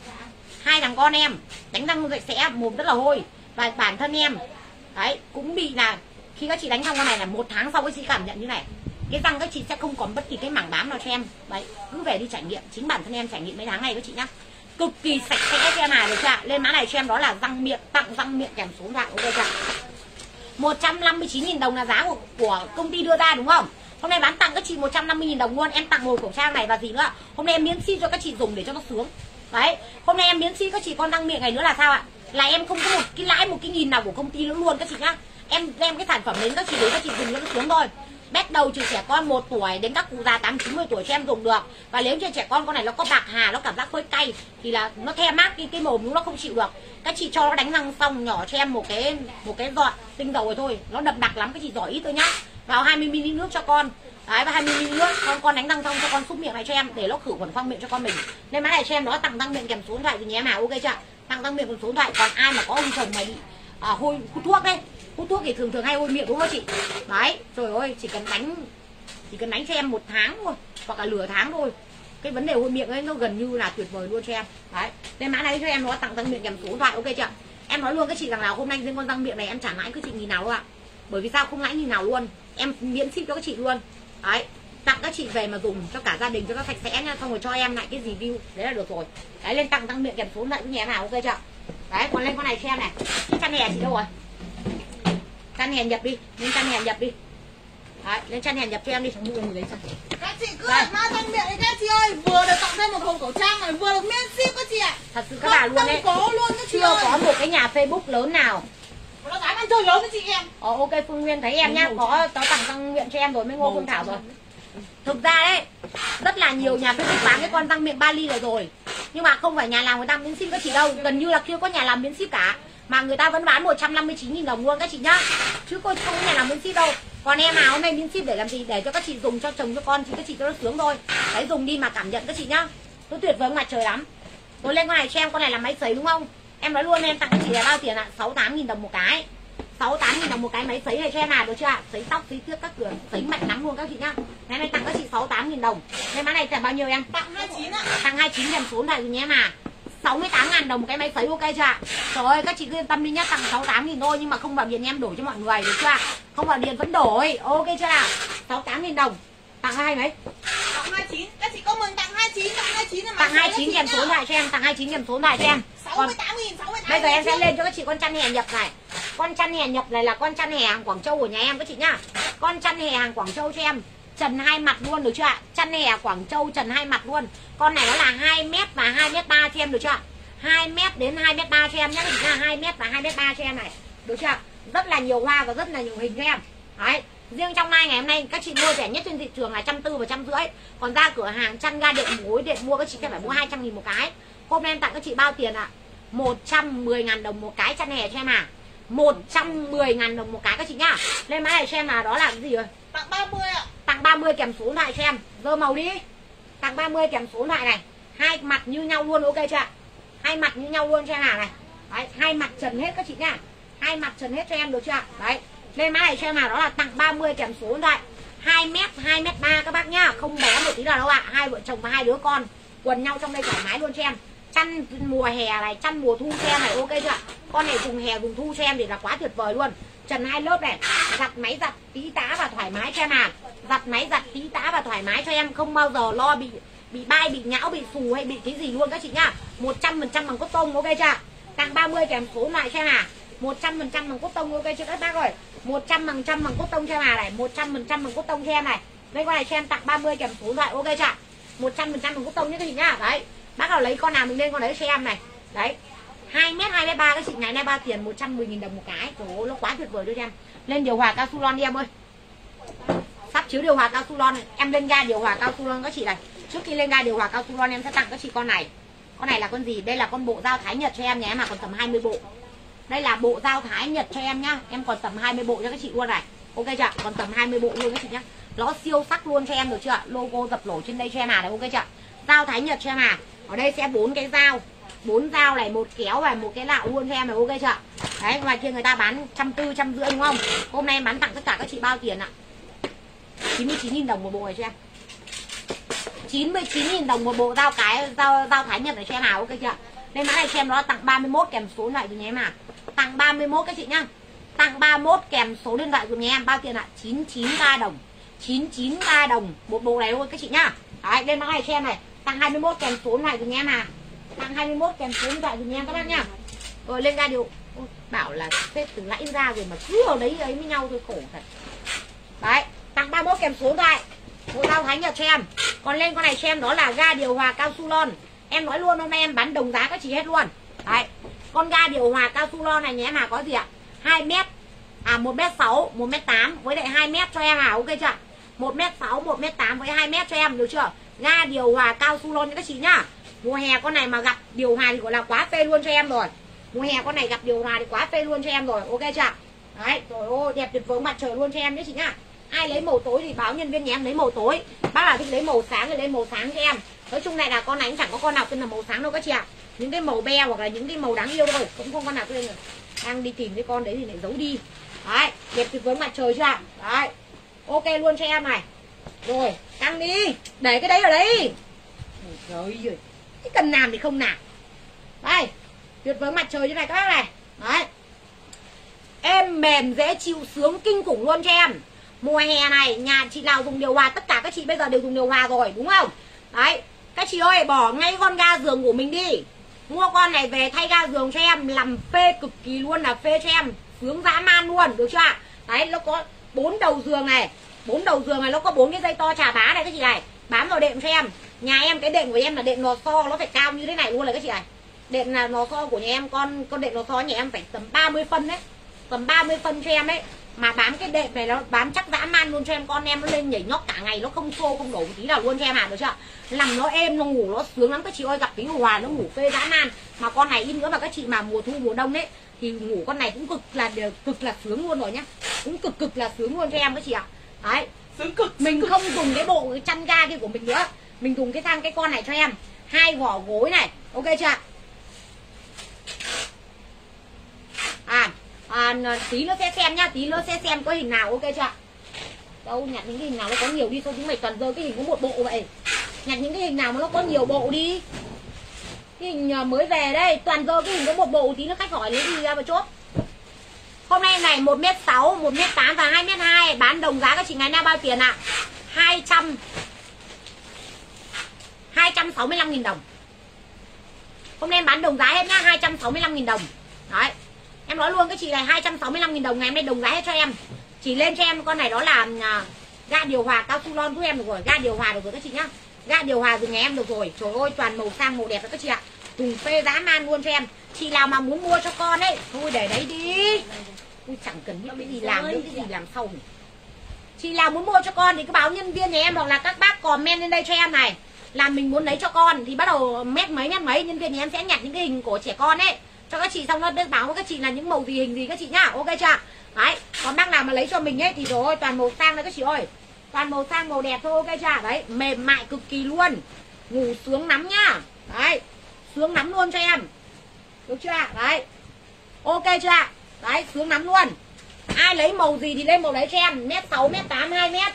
hai thằng con em, đánh răng sạch sẽ mồm rất là hôi. Và bản thân em, đấy, cũng bị là khi các chị đánh xong con này là một tháng sau các chị cảm nhận như này. Cái răng các chị sẽ không còn bất kỳ cái mảng bám nào cho em. Đấy, cứ về đi trải nghiệm. Chính bản thân em trải nghiệm mấy tháng này các chị nhá. Cực kỳ sạch sẽ cho em này được chưa lên mã này cho em đó là răng miệng, tặng răng miệng kèm số dạng, ok chưa? 159.000 đồng là giá của, của công ty đưa ra đúng không? Hôm nay bán tặng các chị 150.000 đồng luôn. Em tặng một khẩu trang này và gì nữa. Hôm nay em miễn ship cho các chị dùng để cho nó sướng. Đấy. Hôm nay em miễn ship các chị con răng miệng này nữa là sao ạ? Là em không có một cái lãi một cái nghìn nào của công ty nữa luôn các chị nhá. Em đem cái sản phẩm đến các chị để các chị dùng cho nó sướng thôi bắt đầu từ trẻ con 1 tuổi đến các cụ già 8 90 tuổi cho em dùng được. Và nếu như trẻ con con này nó có bạc hà, nó cảm giác hơi cay thì là nó the mát cái cái mồm nó không chịu được. Các chị cho nó đánh răng xong nhỏ cho em một cái một cái giọt tinh dầu rồi thôi. Nó đậm đặc lắm các chị giỏi ít thôi nhá. Vào 20 ml nước cho con. Đấy và 20 ml nước con con đánh răng xong cho con xúc miệng này cho em để nó khử khuẩn khoang miệng cho con mình. Nên má này cho em nó tặng răng miệng kèm số điện thoại thì nhé mà ok chưa? Tặng răng miệng kèm số điện thoại còn ai mà có ông chồng mà bị à, hôi hút thuốc đấy hút thuốc thì thường thường hay ôi miệng đúng không chị? Đấy, trời ơi, chỉ cần đánh, chỉ cần đánh cho em một tháng thôi, hoặc là nửa tháng thôi. Cái vấn đề hôi miệng ấy nó gần như là tuyệt vời luôn cho em. Đấy, nên mã này cho em nó tặng răng miệng kèm số điện thoại, ok chưa? Em nói luôn các chị rằng là hôm nay riêng con răng miệng này em trả lãi các chị nghìn nào luôn ạ. Bởi vì sao? Không lãi nghìn nào luôn. Em miễn ship cho các chị luôn. Đấy, tặng các chị về mà dùng cho cả gia đình, cho nó sạch sẽ nha xong rồi cho em lại cái review. Đấy là được rồi. Đấy, lên tặng răng miệng kèm số lại với nhà nào, ok chưa? Đấy, còn lên con này cho em này. Cái chăn này chị đâu rồi? Chăn hè nhập đi lên chăn hè nhập đi. Đấy lên chăn hè nhập cho em đi. Các chị cứ Đây. ở ma răng miệng đấy các chị ơi. Vừa được tặng thêm một hộp khẩu trang này Vừa được miễn ship các chị ạ. Thật sự các bà luôn đấy có luôn các chị chưa ơi. có một cái nhà facebook lớn nào. Nó dám ăn chơi lớn với chị em. Ờ, ok Phương Nguyên thấy em nhá. Có có tặng răng miệng cho em rồi mới ngô Phương Thảo rồi. thực ra đấy rất là nhiều nhà Facebook bán cái con răng miệng Bali này rồi. Nhưng mà không phải nhà làm người ta miễn ship các chị đâu. Gần như là chưa có nhà làm miễn ship cả mà người ta vẫn bán 159.000 đồng luôn các chị nhá. Chứ không không có nhà làm miễn ship đâu. Còn em nào hôm nay miễn ship để làm gì? Để cho các chị dùng cho chồng cho con thì các chị cho nó sướng thôi. Đấy dùng đi mà cảm nhận các chị nhá. Nó tuyệt vời mặt trời lắm. Tôi lên con này cho em con này là máy sấy đúng không? Em nói luôn em tặng các chị là bao tiền ạ? 68 000 đồng một cái. 68 000 đồng một cái máy sấy này cho em nào được chưa ạ? Sấy tóc sấy tước các cửa sấy mạnh lắm luôn các chị nhá. Ngày này tặng các chị 68 000 đồng. Cái mã này tặng bao nhiêu em? Tặng 29 ạ. Tặng 29 kèm số thoại rồi nhé mà 68 ngàn đồng một cái máy sấy ok chưa ạ? Trời ơi các chị cứ yên tâm đi nhá tặng 68 nghìn thôi nhưng mà không vào điện em đổi cho mọi người được chưa ạ? Không vào điện vẫn đổi ok chưa nào? 68 nghìn đồng tặng hai mấy? Tặng 29 Các chị comment tặng 29 Tặng 29 là tặng 29 kèm số điện thoại cho em tặng 29 kèm số điện thoại cho em. Còn 68 nghìn 68 Bây giờ em sẽ lên cho các chị con chăn hè nhập này. Con chăn hè nhập này là con chăn hè hàng Quảng Châu của nhà em các chị nhá. Con chăn hè hàng Quảng Châu cho em Trần hai mặt luôn được chưa ạ? Chăn hè Quảng Châu trần hai mặt luôn. Con này nó là 2 mét và 2 mét ba cho em được chưa ạ? 2 mét đến 2 mét ba cho em nhé. Là hai 2 mét và 2 mét ba cho em này. Được chưa ạ? Rất là nhiều hoa và rất là nhiều hình cho em. Đấy. Riêng trong mai ngày hôm nay, các chị mua rẻ nhất trên thị trường là trăm tư và trăm rưỡi. Còn ra cửa hàng, chăn ga đệm mối đệm mua, các chị sẽ phải mua 200 nghìn một cái. Hôm nay em tặng các chị bao tiền ạ? 110 ngàn đồng một cái chăn hè cho em à? 110 ngàn đồng một cái các chị nhá. Lên mã này cho em là đó là cái gì rồi. Tặng 30 ạ. Tặng 30 kèm số lại cho em. Dơ màu đi. Tặng 30 kèm số lại này. Hai mặt như nhau luôn ok chưa ạ? Hai mặt như nhau luôn cho em nào này. Đấy, hai mặt trần hết các chị nha Hai mặt trần hết cho em được chưa ạ? Đấy Lên mã này cho em nào đó là tặng 30 kèm số điện thoại. 2 mét 2 mét 3 các bác nhá. Không bé một tí nào đâu ạ. Hai vợ chồng và hai đứa con Quần nhau trong đây thoải mái luôn cho em. Chăn mùa hè này chăn mùa thu cho em này ok chưa ạ? Con này dùng hè dùng thu cho em thì là quá tuyệt vời luôn trần hai lớp này, giặt máy giặt tí tá và thoải mái cho em à. Giặt máy giặt tí tá và thoải mái cho em, không bao giờ lo bị bị bay, bị nhão, bị xù hay bị cái gì luôn các chị nhá. Một trăm phần trăm bằng cốt tông, ok chưa? Tặng 30 kèm số lại cho em à. Một trăm phần trăm bằng cốt tông, ok chưa các bác ơi? Một trăm phần trăm bằng cốt tông cho em à này, một trăm phần trăm bằng cốt tông cho em này. Đây con này cho em tặng 30 kèm số lại, ok chưa? Một trăm phần trăm bằng cốt tông nhé các chị nhá. Đấy, bác nào lấy con nào mình lên con đấy cho em này. Đấy 2 mét 2 mét 3 các chị ngày nay 3 tiền 110 000 đồng một cái. Trời ơi, nó quá tuyệt vời luôn em. Lên điều hòa cao su lon đi em ơi. Sắp chiếu điều hòa cao su lon. Này. em lên ga điều hòa cao su lon các chị này. Trước khi lên ga điều hòa cao su lon em sẽ tặng các chị con này. Con này là con gì? Đây là con bộ dao thái nhật cho em nhé mà còn tầm 20 bộ. Đây là bộ dao thái nhật cho em nhá. Em còn tầm 20 bộ cho các chị luôn này. Ok chưa? Còn tầm 20 bộ luôn các chị nhá. Nó siêu sắc luôn cho em được chưa? Logo dập nổi trên đây cho em à này ok chưa? Dao thái nhật cho em à. Ở đây sẽ bốn cái dao bốn dao này, một kéo và một cái lạo luôn cho em này ok chưa? Đấy, ngoài kia người ta bán trăm tư, trăm rưỡi đúng không? Hôm nay em bán tặng tất cả các chị bao tiền ạ? 99.000 đồng một bộ này cho em. 99.000 đồng một bộ dao cái dao dao thái nhật này cho em nào ok chưa? Nên mã này cho em nó tặng 31 kèm số điện thoại dùm em à? Tặng 31 các chị nhá. Tặng 31 kèm số điện thoại của nhà em, bao tiền ạ? 993 đồng. 993 đồng một bộ này thôi các chị nhá. Đấy, lên mã này cho em này. Tặng 21 kèm số điện thoại nhà em à? Tặng 21 kèm số điện thoại dùm em các bác nhá rồi lên ra điều Ôi, bảo là tết từ nãy ra rồi mà cứ ở đấy ấy với nhau thôi khổ thật. Đấy tặng 31 kèm số điện thoại. Bộ dao thánh nhật cho em. Còn lên con này cho em đó là ga điều hòa cao su lon. Em nói luôn hôm nay em bán đồng giá các chị hết luôn. Đấy con ga điều hòa cao su lon này nhé mà có gì ạ? 2 mét à 1 mét 6 1 mét 8 với lại 2 mét cho em à ok chưa? 1 mét 6 1 mét 8 với 2 mét cho em được chưa? Ga điều hòa cao su lon các chị nhá mùa hè con này mà gặp điều hòa thì gọi là quá phê luôn cho em rồi. Mùa hè con này gặp điều hòa thì quá phê luôn cho em rồi, ok chưa đấy rồi ô đẹp tuyệt vời, mặt trời luôn cho em đấy chị nhá. Ai lấy màu tối thì báo nhân viên nhà em lấy màu tối. Bác là thích lấy màu sáng thì lấy màu sáng cho em. Nói chung này là con này cũng chẳng có con nào tên là màu sáng đâu các chị ạ. Những cái màu be hoặc là những cái màu đáng yêu thôi, cũng không con nào tên là đang đi tìm cái con đấy thì lại giấu đi. Đấy, đẹp tuyệt vời, mặt trời chưa ạ? Đấy, ok luôn cho em này. Rồi, căng đi, để cái đấy ở đấy trời ơi cái cần làm thì không làm. Đây, tuyệt vời mặt trời như này các bác này. Đấy. Em mềm dễ chịu, sướng kinh khủng luôn cho em. Mùa hè này, nhà chị nào dùng điều hòa, tất cả các chị bây giờ đều dùng điều hòa rồi, đúng không? Đấy. Các chị ơi, bỏ ngay con ga giường của mình đi. Mua con này về thay ga giường cho em, làm phê cực kỳ luôn là phê cho em. Sướng dã man luôn, được chưa ạ? Đấy, nó có bốn đầu giường này. Bốn đầu giường này nó có bốn cái dây to trà bá này các chị này. Bám vào đệm cho em nhà em cái đệm của em là đệm lò xo nó phải cao như thế này luôn này các chị này đệm là lò xo của nhà em con con đệm lò xo nhà em phải tầm 30 phân đấy. Tầm 30 phân cho em đấy. Mà bám cái đệm này nó bám chắc dã man luôn cho em con em nó lên nhảy nhót cả ngày nó không xô không đổ một tí nào luôn cho em à được chưa nằm nó êm nó ngủ nó sướng lắm các chị ơi. Gặp điều hòa nó ngủ phê dã man. Mà con này in nữa mà các chị mà mùa thu mùa đông đấy thì ngủ con này cũng cực là cực là sướng luôn rồi nhá. Cũng cực cực là sướng luôn cho em các chị ạ. Đấy. Sướng cực mình không dùng cái bộ cái chăn ga kia của mình nữa mình dùng cái thang cái con này cho em. Hai vỏ gối này. Ok chưa à, à tí nữa sẽ xem nhá tí nữa sẽ xem có hình nào. Ok chưa đâu nhặt những cái hình nào nó có nhiều đi. Thôi chúng mày toàn rơi cái hình có một bộ vậy. Nhặt những cái hình nào mà nó có nhiều bộ đi. Cái hình à, mới về đây toàn rơi cái hình có một bộ tí nữa khách hỏi lấy gì ra mà chốt. Hôm nay này 1m6 1m8 và 2m2 bán đồng giá các chị ngày nay bao tiền ạ? À? 200 265.000 đồng. Hôm nay em bán đồng giá hết nhá 265.000 đồng. Đấy, Em nói luôn, cái chị này 265.000 đồng Ngày hôm nay đồng giá hết cho em. Chỉ lên cho em con này đó là à, Ga điều hòa cao su lon giúp em được rồi Ga điều hòa được rồi các chị nhá. Ga điều hòa dùng nhà em được rồi. Trời ơi, toàn màu sang màu đẹp rồi các chị ạ. Cùng phê giá man luôn cho em. Chị nào mà muốn mua cho con ấy, Thôi để đấy đi. Tôi chẳng cần biết cái gì làm nữa, cái gì làm sau này. Chị nào muốn mua cho con thì cứ báo nhân viên nhà em hoặc là các bác comment lên đây cho em này là mình muốn lấy cho con thì bắt đầu mét mấy mét mấy nhân viên nhà em sẽ nhặt những cái hình của trẻ con ấy cho các chị xong nó báo với các chị là những màu gì hình gì các chị nhá. Ok chưa? Đấy còn bác nào mà lấy cho mình ấy thì rồi toàn màu sang đấy các chị ơi. Toàn màu sang màu đẹp thôi ok chưa? Đấy mềm mại cực kỳ luôn. Ngủ sướng lắm nhá. Đấy sướng lắm luôn cho em. Được chưa? Đấy ok chưa? Đấy sướng lắm luôn. Ai lấy màu gì thì lên màu đấy cho em. Mét sáu mét tám hai mét.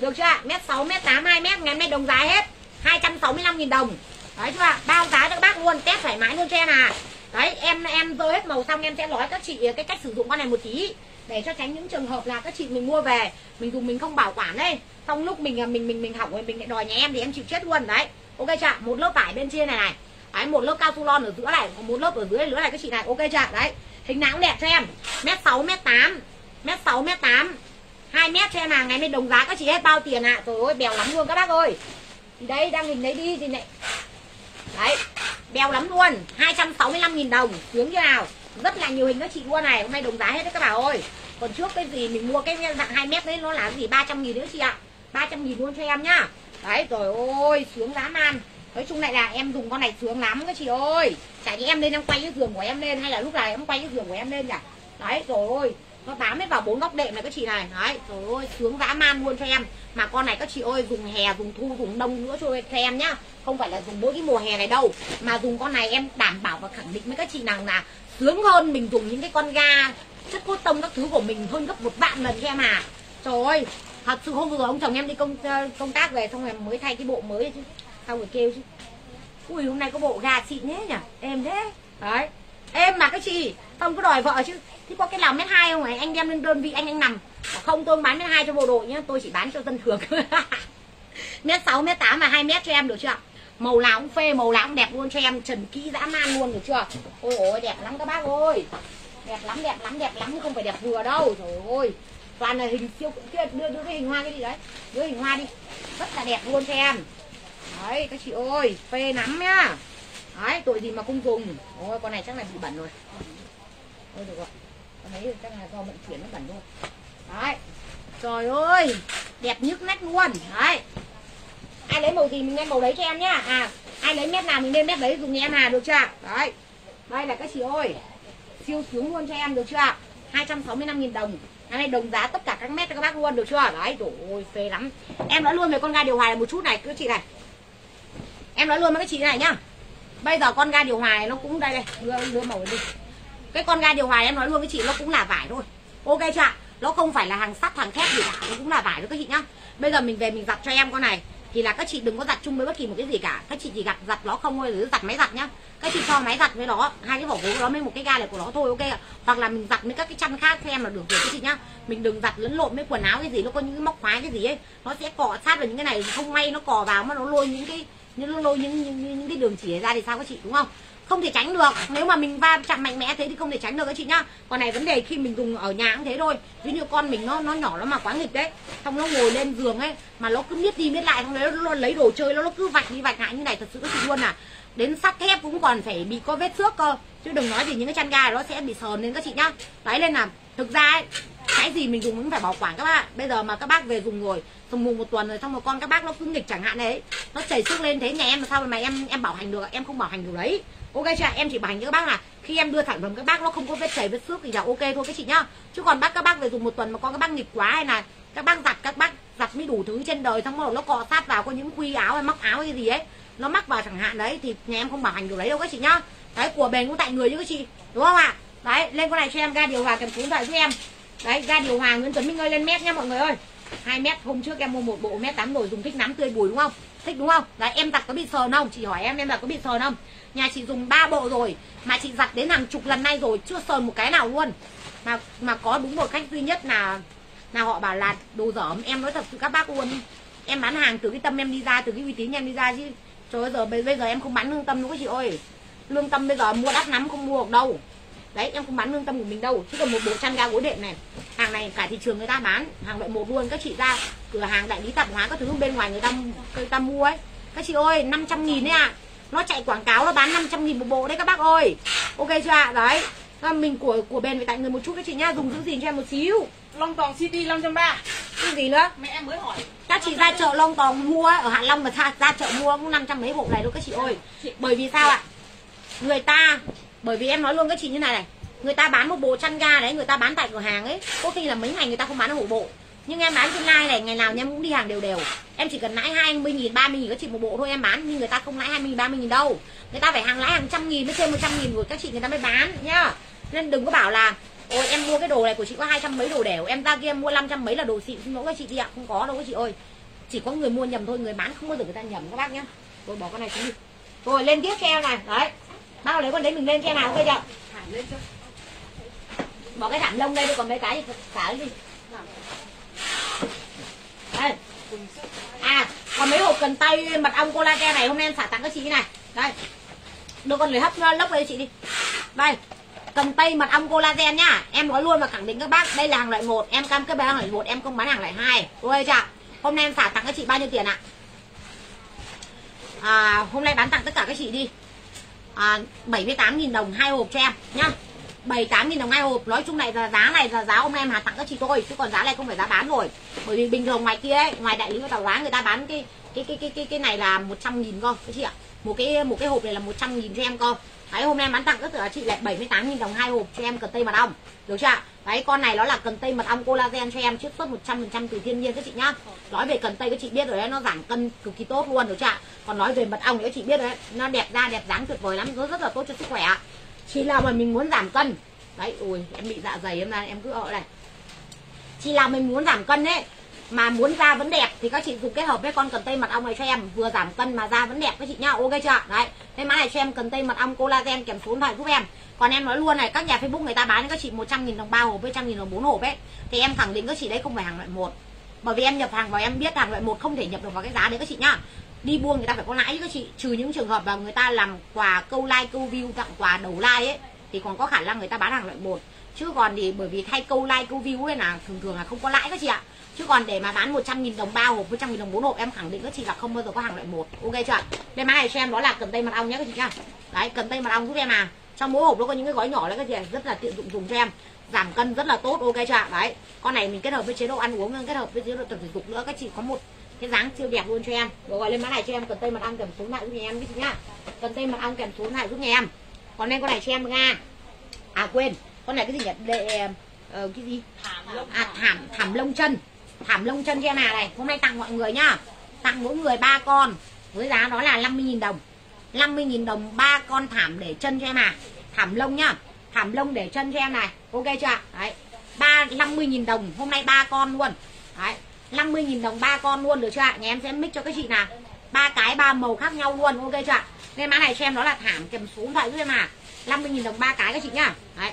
Được chưa? Mét sáu mét 8, 2 mét ngắn mét đồng giá hết. 265.000 đồng. Đấy chưa? Bao giá cho các bác luôn, Test thoải mái luôn cho em à. Đấy, em em dơ hết màu xong em sẽ nói các chị, cái cách sử dụng con này một tí. Để cho tránh những trường hợp là các chị mình mua về, Mình dùng mình không bảo quản đấy Xong lúc mình à, mình mình mình hỏng rồi, mình lại đòi nhà em thì em chịu chết luôn. Đấy, Ok chưa? Một lớp vải bên trên này này. Đấy, một lớp cao su lon ở giữa này Một lớp ở dưới nữa này các chị này. Ok chưa? Đấy, Hình nào cũng đẹp cho em. Mét sáu, mét tám, Mét sáu, mét 8 2 mét cho em hàng ngày nay đồng giá các chị hết bao tiền ạ? À? trời ơi, bèo lắm luôn các bác ơi thì đây, đang hình đấy đi gì này. Đấy, bèo lắm luôn. 265.000 đồng, sướng như nào? Rất là nhiều hình các chị mua này. Hôm nay đồng giá hết đấy các bà ơi. Còn trước cái gì mình mua cái dạng 2 mét đấy, nó là gì? 300 nghìn nữa chị ạ. 300 nghìn luôn cho em nhá. Đấy rồi ôi sướng dã man nói chung lại là em dùng con này sướng lắm các chị ơi. Chả như em lên em quay cái giường của em lên, hay là lúc này em quay cái giường của em lên nhỉ? Đấy rồi ôi nó bám hết vào bốn góc đệm này các chị này. Đấy, trời ơi, sướng dã man luôn cho em. Mà con này các chị ơi, dùng hè, dùng thu, dùng đông nữa cho em nhá. Không phải là dùng mỗi cái mùa hè này đâu, mà dùng con này em đảm bảo và khẳng định với các chị rằng là sướng hơn mình dùng những cái con ga chất cốt tông các thứ của mình hơn gấp một vạn lần cho em à. Trời ơi, thật sự hôm vừa ông chồng em đi công ờ, công tác về xong rồi mới thay cái bộ mới chứ. Sao rồi kêu chứ. Ui, hôm nay có bộ gà xịn thế nhỉ? Em thế. Đấy. Em mà các chị, không có đòi vợ chứ thì có cái lòng mét hai không phải anh đem lên đơn vị anh anh nằm. Không, tôi bán mét hai cho bộ đội nhá, tôi chỉ bán cho dân thường. Mét sáu mét tám và hai mét cho em được chưa? Màu nào cũng phê, màu nào cũng đẹp luôn cho em. Trần kỹ, dã man luôn được chưa? Ôi ôi, đẹp lắm các bác ơi. Đẹp lắm đẹp lắm đẹp lắm, không phải đẹp vừa đâu. Trời ơi. Toàn là hình siêu kia, đưa đưa cái hình hoa cái gì đấy. Đưa hình hoa đi. Rất là đẹp luôn cho em. Đấy, các chị ơi, phê lắm nhá. Đấy, tội gì mà không dùng. Ôi, con này chắc là bị bẩn rồi. Ôi, được rồi con ấy chắc là do vận chuyển nó bẩn luôn đấy. Trời ơi, đẹp nhức nách luôn. Đấy. Ai lấy màu gì mình lên màu đấy cho em nhá. À ai lấy mét nào mình lên mét đấy dùng em hà được chưa? Đấy. Đây là các chị ơi siêu sướng luôn cho em được chưa? 265.000 đồng. Năm nay đồng giá tất cả các mét cho các bác luôn được chưa? Đấy, trời ơi, phê lắm. Em nói luôn về con ga điều hòa này một chút này, cứ chị này. Em nói luôn với các chị này nhá. Bây giờ con ga điều hòa này nó cũng đây đây, đưa đưa màu đi cái con ga điều hòa em nói luôn với chị, nó cũng là vải thôi. Ok chưa ạ? Nó không phải là hàng sắt, hàng thép gì cả, nó cũng là vải thôi, các chị nhá. Bây giờ mình về mình giặt cho em con này. Thì là các chị đừng có giặt chung với bất kỳ một cái gì cả. Các chị chỉ giặt giặt nó không thôi, giặt máy giặt nhá. Các chị cho máy giặt với nó, hai cái vỏ gỗ đó với một cái ga này của nó thôi, ok ạ? Hoặc là mình giặt với các cái chăn khác, cho em là được rồi, các chị nhá. Mình đừng giặt lẫn lộn với quần áo cái gì, nó có những cái móc khóa cái gì ấy. Nó sẽ cọ sát vào những cái này, không may nó cò vào mà nó lôi những cái những lôi những, những, những, những cái đường chỉ ra thì sao các chị đúng không? Không thể tránh được. Nếu mà mình va chạm mạnh mẽ thế thì không thể tránh được các chị nhá. Còn này vấn đề khi mình dùng ở nhà cũng thế thôi. Ví như con mình nó nó nhỏ nó mà quá nghịch đấy. Xong nó ngồi lên giường ấy mà nó cứ miết đi miết lại xong đấy nó lấy đồ chơi nó nó cứ vạch đi vạch lại như này thật sự các chị luôn à. Đến sắt thép cũng còn phải bị có vết xước cơ. Chứ đừng nói gì những cái chăn ga nó sẽ bị sờn lên các chị nhá. Đấy nên là thực ra ấy, cái gì mình dùng cũng phải bảo quản các bạn bây giờ mà các bác về dùng rồi dùng mùng một tuần rồi, xong một con các bác nó cứ nghịch chẳng hạn đấy. Nó chảy xước lên thế nhà em sao mà em em bảo hành được em không bảo hành được đấy. Ok chưa? Em chỉ bảo hành cho các bác là khi em đưa sản phẩm các bác nó không có vết chảy, vết xước thì là ok thôi các chị nhá. Chứ còn bác, các bác về dùng một tuần mà con các bác nghịch quá hay là các bác giặt, các bác giặt mới đủ thứ trên đời, xong rồi nó cọ sát vào có những quy áo hay móc áo hay gì ấy, nó mắc vào chẳng hạn đấy, thì nhà em không bảo hành được đấy đâu các chị nhá. Đấy, của bền cũng tại người chứ các chị, đúng không ạ? Đấy, lên con này cho em ga điều hòa kèm cuốn thoại giúp em. Đấy ga điều hòa nguyễn tuấn minh ơi, lên mét nha mọi người ơi hai mét hôm trước em mua một bộ mét tám rồi dùng thích nắm tươi bùi đúng không? Thích đúng không? Là em giặt có bị sờn không? Chị hỏi em em giặt có bị sờn không? Nhà chị dùng 3 bộ rồi, mà chị giặt đến hàng chục lần nay rồi, chưa sờn một cái nào luôn. Mà mà có đúng một cách duy nhất là là họ bảo là đồ dởm. Em nói thật sự, các bác luôn. Em bán hàng từ cái tâm em đi ra, từ cái uy tín em đi ra chứ. Trời ơi, giờ bây giờ em không bán lương tâm nữa chị ơi. Lương tâm bây giờ mua đắt lắm, không mua được đâu đấy em không bán lương tâm của mình đâu chứ còn một bộ chăn ga gối đệm này. Hàng này cả thị trường người ta bán hàng loại một luôn. Các chị ra cửa hàng đại lý tạp hóa các thứ bên ngoài người ta người ta mua ấy. Các chị ơi 500 nghìn đấy ạ. À. nó chạy quảng cáo nó bán 500 nghìn một bộ đấy các bác ơi. Ok chưa ạ? Đấy. Mình của của bền phải tặng người một chút các chị nhá dùng giữ gìn cho em một xíu. Long Tòng City 530 cái gì nữa? Mẹ em mới hỏi. Các chị ra chợ Long Tòng mua ở Hạ Long mà ra, ra chợ mua cũng 500 mấy bộ này đâu các chị ơi. Bởi vì sao ạ? Người ta bởi vì em nói luôn các chị như này này, người ta bán một bộ chăn ga đấy, người ta bán tại cửa hàng ấy, có khi là mấy ngày người ta không bán được bộ. Nhưng em bán trên live này, ngày nào em cũng đi hàng đều đều. Em chỉ cần lãi hai mươi nghìn, ba mươi nghìn các chị một bộ thôi em bán, nhưng người ta không lãi hai mươi nghìn, ba mươi nghìn đâu. Người ta phải hàng lãi hàng trăm nghìn mới trên một trăm nghìn rồi các chị người ta mới bán, nhá. Nên đừng có bảo là, ôi, em mua cái đồ này của chị có hai trăm mấy đồ đẻo, em ra kia em mua năm trăm mấy là đồ xịn, xin lỗi các chị đi ạ, không có đâu các chị ơi. Chỉ có người mua nhầm thôi, người bán không bao giờ người ta nhầm, các bác nhá. Tôi bỏ con này xuống đi. Rồi lên tiếp cho em này. Đấy bao lấy con đấy mình lên em nào lên cho. Bỏ cái thảm lông đây đi còn mấy cái thì xả đi đây. À còn mấy hộp cần tay mật ong collagen này hôm nay em xả tặng các chị này. Đây. Đưa con lưỡi hấp lốc đây chị đi. Đây. Cần tay mật ong collagen nhá. Em nói luôn và khẳng định các bác đây là hàng loại một em cam kết bán hàng loại một em không bán hàng loại hai. Ok chưa hôm nay em xả tặng các chị bao nhiêu tiền ạ? À, hôm nay bán tặng tất cả các chị đi à, 78.000 đồng hai hộp cho em nhá. 78 000 đồng hai hộp. Nói chung này là giá này là giá hôm nay em hà tặng các chị tôi chứ còn giá này không phải giá bán rồi. Bởi vì bình thường ngoài kia ấy, ngoài đại lý tàu giá người ta bán cái cái cái cái cái cái này là 100 nghìn cơ các chị ạ. Một cái một cái hộp này là 100 nghìn cho em cơ đấy hôm nay em bán tặng các chị là 78 000 đồng hai hộp cho em cần tây mà đông được chưa ạ? Đấy, con này nó là cần tây mật ong collagen cho em chiết xuất 100% từ thiên nhiên các chị nhá. Nói về cần tây các chị biết rồi đấy, nó giảm cân cực kỳ tốt luôn rồi chị ạ. Còn nói về mật ong thì các chị biết rồi đấy, nó đẹp da đẹp dáng tuyệt vời lắm, nó rất là tốt cho sức khỏe chỉ là mà mình muốn giảm cân. Đấy, ui, em bị dạ dày em ra em cứ ở này. Chỉ là mình muốn giảm cân ấy mà muốn da vẫn đẹp thì các chị dùng kết hợp với con cần tây mật ong này cho em. Vừa giảm cân mà da vẫn đẹp, các chị nhá, ok chưa đấy cái mã này cho em cần tây mật ong collagen kèm số điện thoại giúp em. Còn em nói luôn này, các nhà facebook người ta bán cho các chị 100 nghìn đồng ba hộp với trăm nghìn đồng bốn hộp ấy. Thì em khẳng định các chị đấy không phải hàng loại một. Bởi vì em nhập hàng vào em biết hàng loại một không thể nhập được vào cái giá đấy các chị nhá. Đi buôn người ta phải có lãi các chị. Trừ những trường hợp mà người ta làm quà câu like, câu view, tặng quà đầu like ấy, thì còn có khả năng người ta bán hàng loại một. Chứ còn thì bởi vì thay câu like, câu view ấy là thường thường là không có lãi các chị ạ chứ còn để mà bán 100 nghìn đồng ba hộp 100 nghìn đồng bốn hộp em khẳng định các chị là không bao giờ có hàng loại một. Ok chưa bên máy này cho em đó là cần tây mật ong nhé các chị nhá. Đấy cần tây mật ong giúp em à. Trong mỗi hộp nó có những cái gói nhỏ đấy các chị rất là tiện dụng dùng cho em. Giảm cân rất là tốt ok chưa đấy con này mình kết hợp với chế độ ăn uống kết hợp với chế độ tập thể dục nữa các chị có một cái dáng siêu đẹp luôn cho em. Rồi gọi lên mã này cho em cần tây mật ong kèm số lại giúp em biết nhá. Cần tây mật ong kèm số lại giúp em. Còn lên con này cho em nga à quên. Con này cái gì nhỉ? Đệ uh, cái gì? À thảm thảm lông chân thảm lông chân cho em này, hôm nay tặng mọi người nhá. Tặng mỗi người ba con, với giá đó là 50.000 đồng. 50.000 đồng ba con thảm để chân cho em à. Thảm lông nhá, thảm lông để chân cho em này, ok chưa? Đấy, ba 50.000 đồng, hôm nay ba con luôn. Đấy 50.000 đồng ba con luôn được chưa ạ? Nhà em sẽ mix cho các chị nào. Ba cái, ba màu khác nhau luôn, ok chưa ạ? Nên mã này cho em đó là thảm kèm số điện thoại giúp em à. 50.000 đồng ba cái các chị nhá. Đấy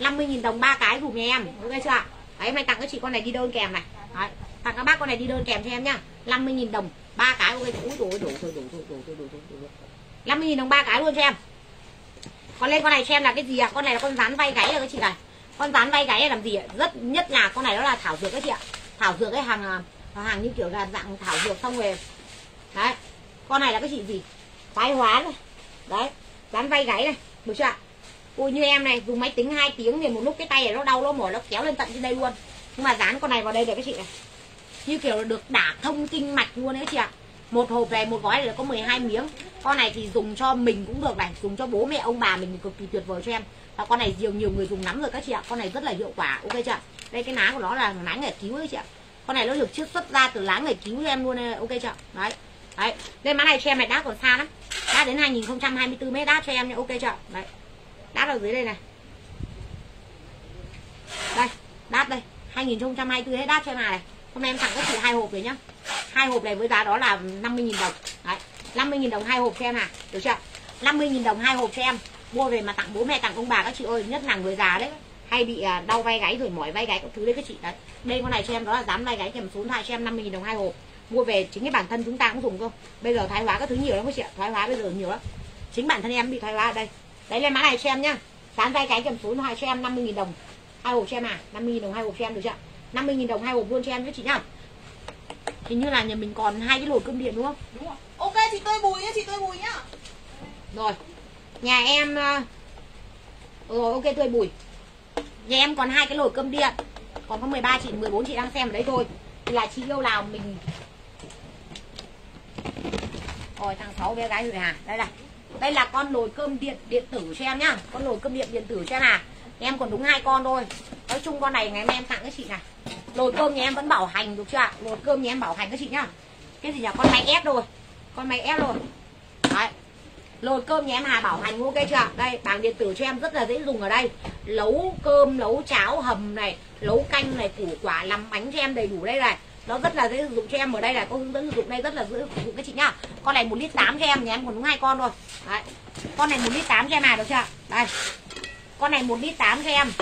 50.000 đồng ba cái dùm nhà em, ok chưa ạ? Đấy hôm nay tặng các chị con này đi đơn kèm này đấy, tặng các bác con này đi đơn kèm cho em nhá. 50.000 đồng, ba cái ok. Ui đổ đủ thôi đủ thôi đủ thôi đủ thôi đổ thôi 50.000 đồng ba cái luôn cho em. Còn lên con này cho em là cái gì ạ? Con này là con rán vay gáy rồi các chị này. Con rán vay gáy làm gì ạ? Rất nhất là con này đó là thảo dược các chị ạ. Thảo dược cái hàng à, hàng như kiểu là dạng thảo dược xong rồi. Đấy, con này là cái chị gì? Tái hóa này. Đấy rán vay gáy này, được chưa ạ? Ui, như em này, dùng máy tính 2 tiếng thì một lúc cái tay này nó đau, nó mỏi, nó kéo lên tận trên đây luôn nhưng mà dán con này vào đây để các chị này. Như kiểu là được đả thông kinh mạch luôn đấy chị ạ. Một hộp này, một gói này là có 12 miếng. Con này thì dùng cho mình cũng được này, dùng cho bố mẹ, ông bà mình cực kỳ tuyệt vời cho em. Và con này nhiều nhiều người dùng lắm rồi các chị ạ. Con này rất là hiệu quả, ok chưa đây, cái lá của nó là lá nghề cứu đấy chị ạ. Con này nó được chiết xuất ra từ lá nghề cứu cho em luôn này. ok chưa đấy đấy. Đây má này cho em này, đát còn xa lắm. Đá đến 2024 mét đá cho em nha, ok chưa đấy. Đá ở dưới đây này. Đây, đát đây. 2024 hết đát cho em à này. Hôm nay em tặng các chị hai hộp rồi nhá. Hai hộp này với giá đó là 50.000 đồng. Đấy 50.000 đồng hai hộp cho em à được chưa? 50.000 đồng hai hộp cho em. Mua về mà tặng bố mẹ, tặng ông bà các chị ơi, nhất là người già đấy. Hay bị à, đau vai gáy rồi mỏi vai gáy các thứ đấy các chị. Đấy, đây con này cho em đó là dám vai gáy kèm số thoại cho em 50.000 đồng hai hộp. Mua về, chính cái bản thân chúng ta cũng dùng cơ. Bây giờ thoái hóa các thứ nhiều lắm các chị ạ, thoái hóa bây giờ nhiều lắm. Chính bản thân em bị thoái hóa ở đây. Đấy lên mã này cho em nhá. Dán vai gáy kèm số thoại cho em 50.000 đồng hai hộp cho em à 50.000 đồng hai hộp cho em được chưa? 50.000 đồng hai hộp luôn cho em các chị nhá. Hình như là nhà mình còn hai cái nồi cơm điện đúng không? Đúng rồi. Ok chị tôi bùi nhá, chị tôi bùi nhá. rồi nhà em ờ, rồi ok tươi bùi. Nhà em còn hai cái nồi cơm điện. Còn có 13 chị 14 chị đang xem ở đấy thôi. Thì là chị yêu nào mình. Rồi thằng sáu bé gái rồi hả? Đây là đây là con nồi cơm điện điện tử cho em nhá. Con nồi cơm điện điện tử cho em à em còn đúng hai con thôi. Nói chung con này ngày mai em tặng các chị này. Nồi cơm nhà em vẫn bảo hành, được chưa ạ? Nồi cơm nhà em bảo hành các chị nhá. Cái gì nhỉ? Con máy ép rồi. Con máy ép rồi. Đấy. Nồi cơm nhà em Hà bảo hành, ok chưa đây, bảng điện tử cho em rất là dễ dùng ở đây. Nấu cơm, nấu cháo, hầm này, nấu canh này, củ quả, làm bánh cho em đầy đủ đây này. Nó rất là dễ sử dụng cho em ở đây là có hướng dẫn sử dụng đây rất là dễ sử dụng các chị nhá. Con này một lít tám cho em, nhà em còn đúng hai con thôi. Đấy. Con này một lít tám cho em này được chưa đây con này 1 lít 8 cho em.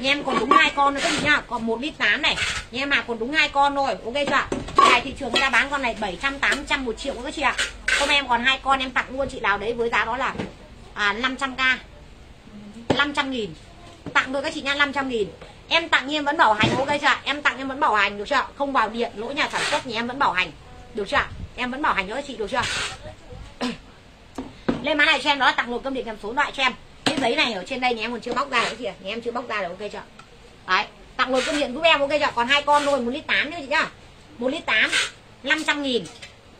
Nhà em còn đúng hai con nữa các chị nhá. Còn 1 lít 8 này. Nhà em mà còn đúng hai con thôi ok chưa ạ? ngoài thị trường người ta bán con này 700 800 1 triệu các chị ạ. Hôm em còn hai con em tặng luôn chị nào đấy với giá đó là à, 500k 500 nghìn. Tặng thôi các chị nha 500 nghìn. Em tặng em vẫn bảo hành ok chưa ạ? em tặng em vẫn bảo hành được chưa ạ? không vào điện lỗi nhà sản xuất thì em vẫn bảo hành được chưa ạ? em vẫn bảo hành cho các chị được chưa lên mã này cho em đó là tặng nồi cơm điện kèm số loại cho em cái giấy này ở trên đây nhà em còn chưa bóc ra nữa chị ạ nhà em chưa bóc ra được ok chưa? Đấy, tặng một cơm điện giúp em ok chưa? Còn hai con thôi, một lít tám nữa chị nhá. Một lít tám 500 nghìn.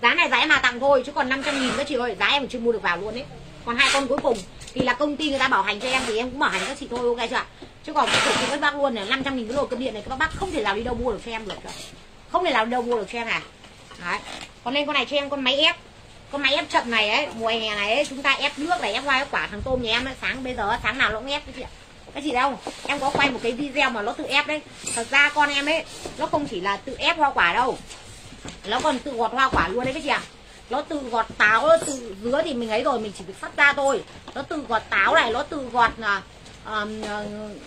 Giá này giá em mà tặng thôi, chứ còn 500 nghìn các chị ơi. Giá em chưa mua được vào luôn đấy còn hai con cuối cùng, thì là công ty người ta bảo hành cho em, thì em cũng bảo hành các chị thôi, ok chưa? Ạ chứ còn cái của các bác luôn này 500 nghìn cái đồ cơm điện này, các bác không thể nào đi đâu mua được cho em được. Không thể nào đi đâu mua được cho em à. Đấy. Còn lên con này cho em con máy ép con máy ép chậm này ấy mùa hè này ấy, chúng ta ép nước này ép hoa ép quả thằng tôm nhà em ấy, sáng bây giờ sáng nào nó cũng ép cái chị ạ. Cái gì đâu em có quay một cái video mà nó tự ép đấy. Thật ra con em ấy nó không chỉ là tự ép hoa quả đâu. Nó còn tự gọt hoa quả luôn đấy các chị ạ. Nó tự gọt táo nó tự dứa thì mình ấy rồi mình chỉ việc sắp ra thôi. Nó tự gọt táo này nó tự gọt là um,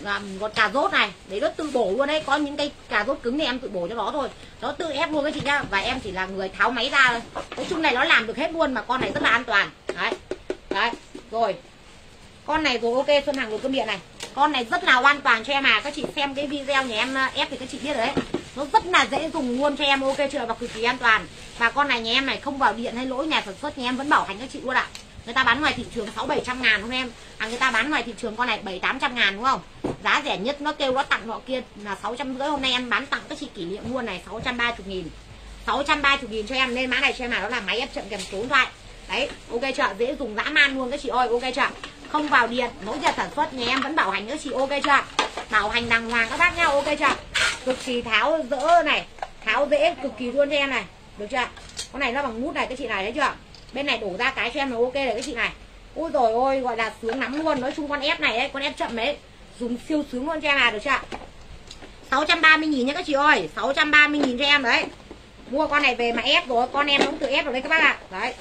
um, gọt cà rốt này. Đấy nó tự bổ luôn đấy. Có những cái cà rốt cứng thì em tự bổ cho nó thôi. Nó tự ép luôn các chị nhá. Và em chỉ là người tháo máy ra thôi. Nói chung này nó làm được hết luôn mà con này rất là an toàn. Đấy. Đấy. Rồi. Con này rồi ok xuân hàng rồi cơm điện này. Con này rất là an toàn cho em à. Các chị xem cái video nhà em ép thì các chị biết rồi đấy. Nó rất là dễ dùng luôn cho em ok chưa? Và cực kỳ an toàn. Và con này nhà em này không vào điện hay lỗi nhà sản xuất nhà em vẫn bảo hành các chị luôn ạ người ta bán ngoài thị trường sáu bảy trăm ngàn không em? À người ta bán ngoài thị trường con này bảy tám trăm ngàn đúng không? Giá rẻ nhất nó kêu nó tặng họ kia là sáu trăm rưỡi hôm nay em bán tặng các chị kỷ niệm mua này, sáu trăm ba chục nghìn. Sáu trăm ba chục nghìn cho em, nên mã này cho em là nó là máy ép chậm kèm số điện thoại. Đấy, ok chưa? Dễ dùng dã man luôn các chị ơi, ok chưa? Không vào điện mẫu nhà sản xuất nhà em vẫn bảo hành các chị, ok chưa? Bảo hành đàng hoàng các bác nhau ok chưa? Cực kỳ tháo dỡ này, tháo dễ cực kỳ luôn cho em này, được chưa? Con này nó bằng mút này các chị này thấy chưa? Bên này đổ ra cái cho em là ok này các chị này. Ôi rồi ôi gọi là sướng lắm luôn. Nói chung con ép này ấy, con ép chậm đấy dùng siêu sướng luôn cho em à được chưa 630 nghìn nha các chị ơi. 630 nghìn cho em đấy. Mua con này về mà ép rồi con em nó cũng tự ép được đấy các bác ạ. Đấy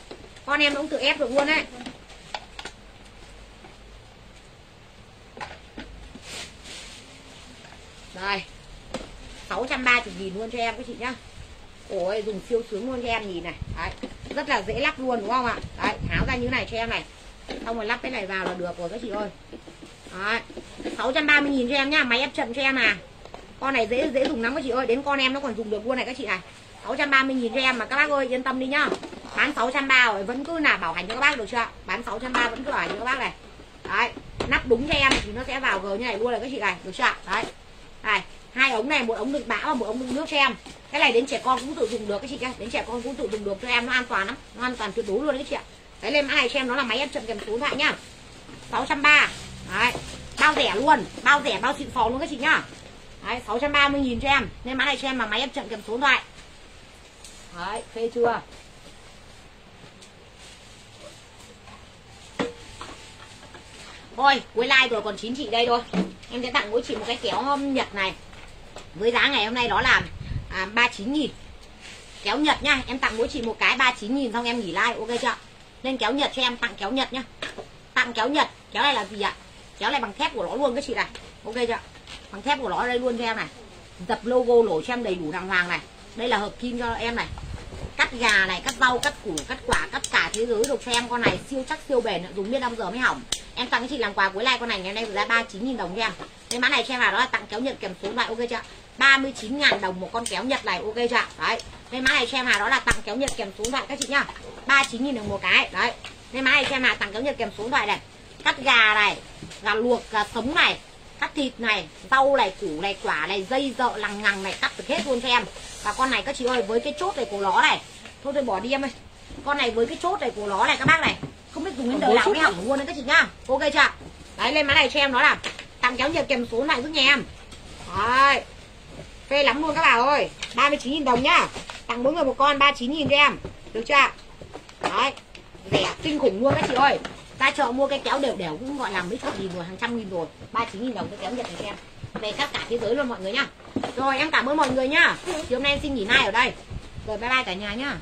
con em nó cũng tự ép được luôn đấy. Đây 630 nghìn luôn cho em các chị nhá. Ôi dùng siêu sướng luôn cho em nhìn này. Đấy. Rất là dễ lắp luôn, đúng không ạ? Đấy, tháo ra như này cho em này. Xong rồi lắp cái này vào là được rồi, các chị ơi. Đấy 630 nghìn cho em nhá, Máy ép chậm cho em à. Con này dễ dễ dùng lắm các chị ơi, Đến con em nó còn dùng được luôn này các chị này. 630 nghìn cho em mà các bác ơi, yên tâm đi nhá. Bán 630 rồi, vẫn cứ là bảo hành cho các bác được chưa Bán 630 vẫn cứ bảo hành cho các bác này. Đấy, Nắp đúng cho em thì nó sẽ vào gờ như này luôn này các chị này, Được chưa Đấy. Này, hai ống này, một ống đựng bão và một ống đựng nước cho em cái này đến trẻ con cũng tự dùng được các chị nhá. Đến trẻ con cũng tự dùng được, cho em nó an toàn lắm. Nó an toàn tuyệt đối luôn đấy các chị ạ. Đấy, lên ai này cho em nó là máy ép chậm kèm số điện thoại nhá. 630 đấy, bao rẻ luôn. Bao rẻ, bao xịn phò luôn các chị nhá. Đấy 630 nghìn cho em. Nên mã này cho em là máy ép chậm kèm số điện thoại. Đấy, phê chưa? Thôi, cuối like rồi, còn chín chị đây thôi. Em sẽ tặng mỗi chị một cái kéo um, nhật này. Với giá ngày hôm nay đó là à, 39 nghìn. Kéo nhật nha em tặng mỗi chị một cái 39 nghìn xong em nghỉ like ok chưa? Lên kéo nhật cho em tặng kéo nhật nhá. Tặng kéo nhật kéo này là gì ạ? Kéo này bằng thép của nó luôn các chị này ok chưa? Bằng thép của nó đây luôn cho em này. Dập logo lỗ cho em đầy đủ đàng hoàng này. Đây là hợp kim cho em này. Cắt gà này cắt rau cắt củ cắt quả cắt cả thế giới được cho em con này. Siêu chắc siêu bền dùng biết 5 giờ mới hỏng. Em tặng chị làm quà cuối like con này ngày nay giá 39 000 đồng cho em. Cái mã này cho em là đó là tặng kéo nhật kèm số loại ok chưa? 39 000 đồng một con kéo nhật này, ok chưa đấy, Nên mã này cho em đó là tặng kéo nhật kèm số điện thoại các chị nhá. 39 000 đồng một cái, đấy. Nên mã này cho em tặng kéo nhật kèm số điện thoại này. Cắt gà này, gà luộc, gà sống này, cắt thịt này, rau này, củ này, quả này, dây dợ, lằng nhằng này, cắt được hết luôn cho em. Và con này các chị ơi, với cái chốt này của nó này. Thôi tôi bỏ đi em ơi. Con này với cái chốt này của nó này các bác này, không biết dùng đến đời nào mới hỏng luôn đấy các chị nhá. Ok chưa đấy, lên máy này cho em đó là tặng kéo nhiệt kèm số lại giúp nhà em. Đấy phê lắm luôn các bà ơi. 39 000 đồng nhá. Tặng mỗi người một con 39 000 cho em được chưa đấy. Rẻ, kinh khủng luôn các chị ơi. Ta chợ mua cái kéo đều đều cũng gọi là mấy chục nghìn rồi, hàng trăm nghìn rồi. 39 000 đồng cái kéo nhật này cho em. Về khắp cả thế giới luôn mọi người nhá. Rồi, em cảm ơn mọi người nhá. Thì hôm nay em xin nghỉ mai ở đây. Rồi, bye bye cả nhà nhá.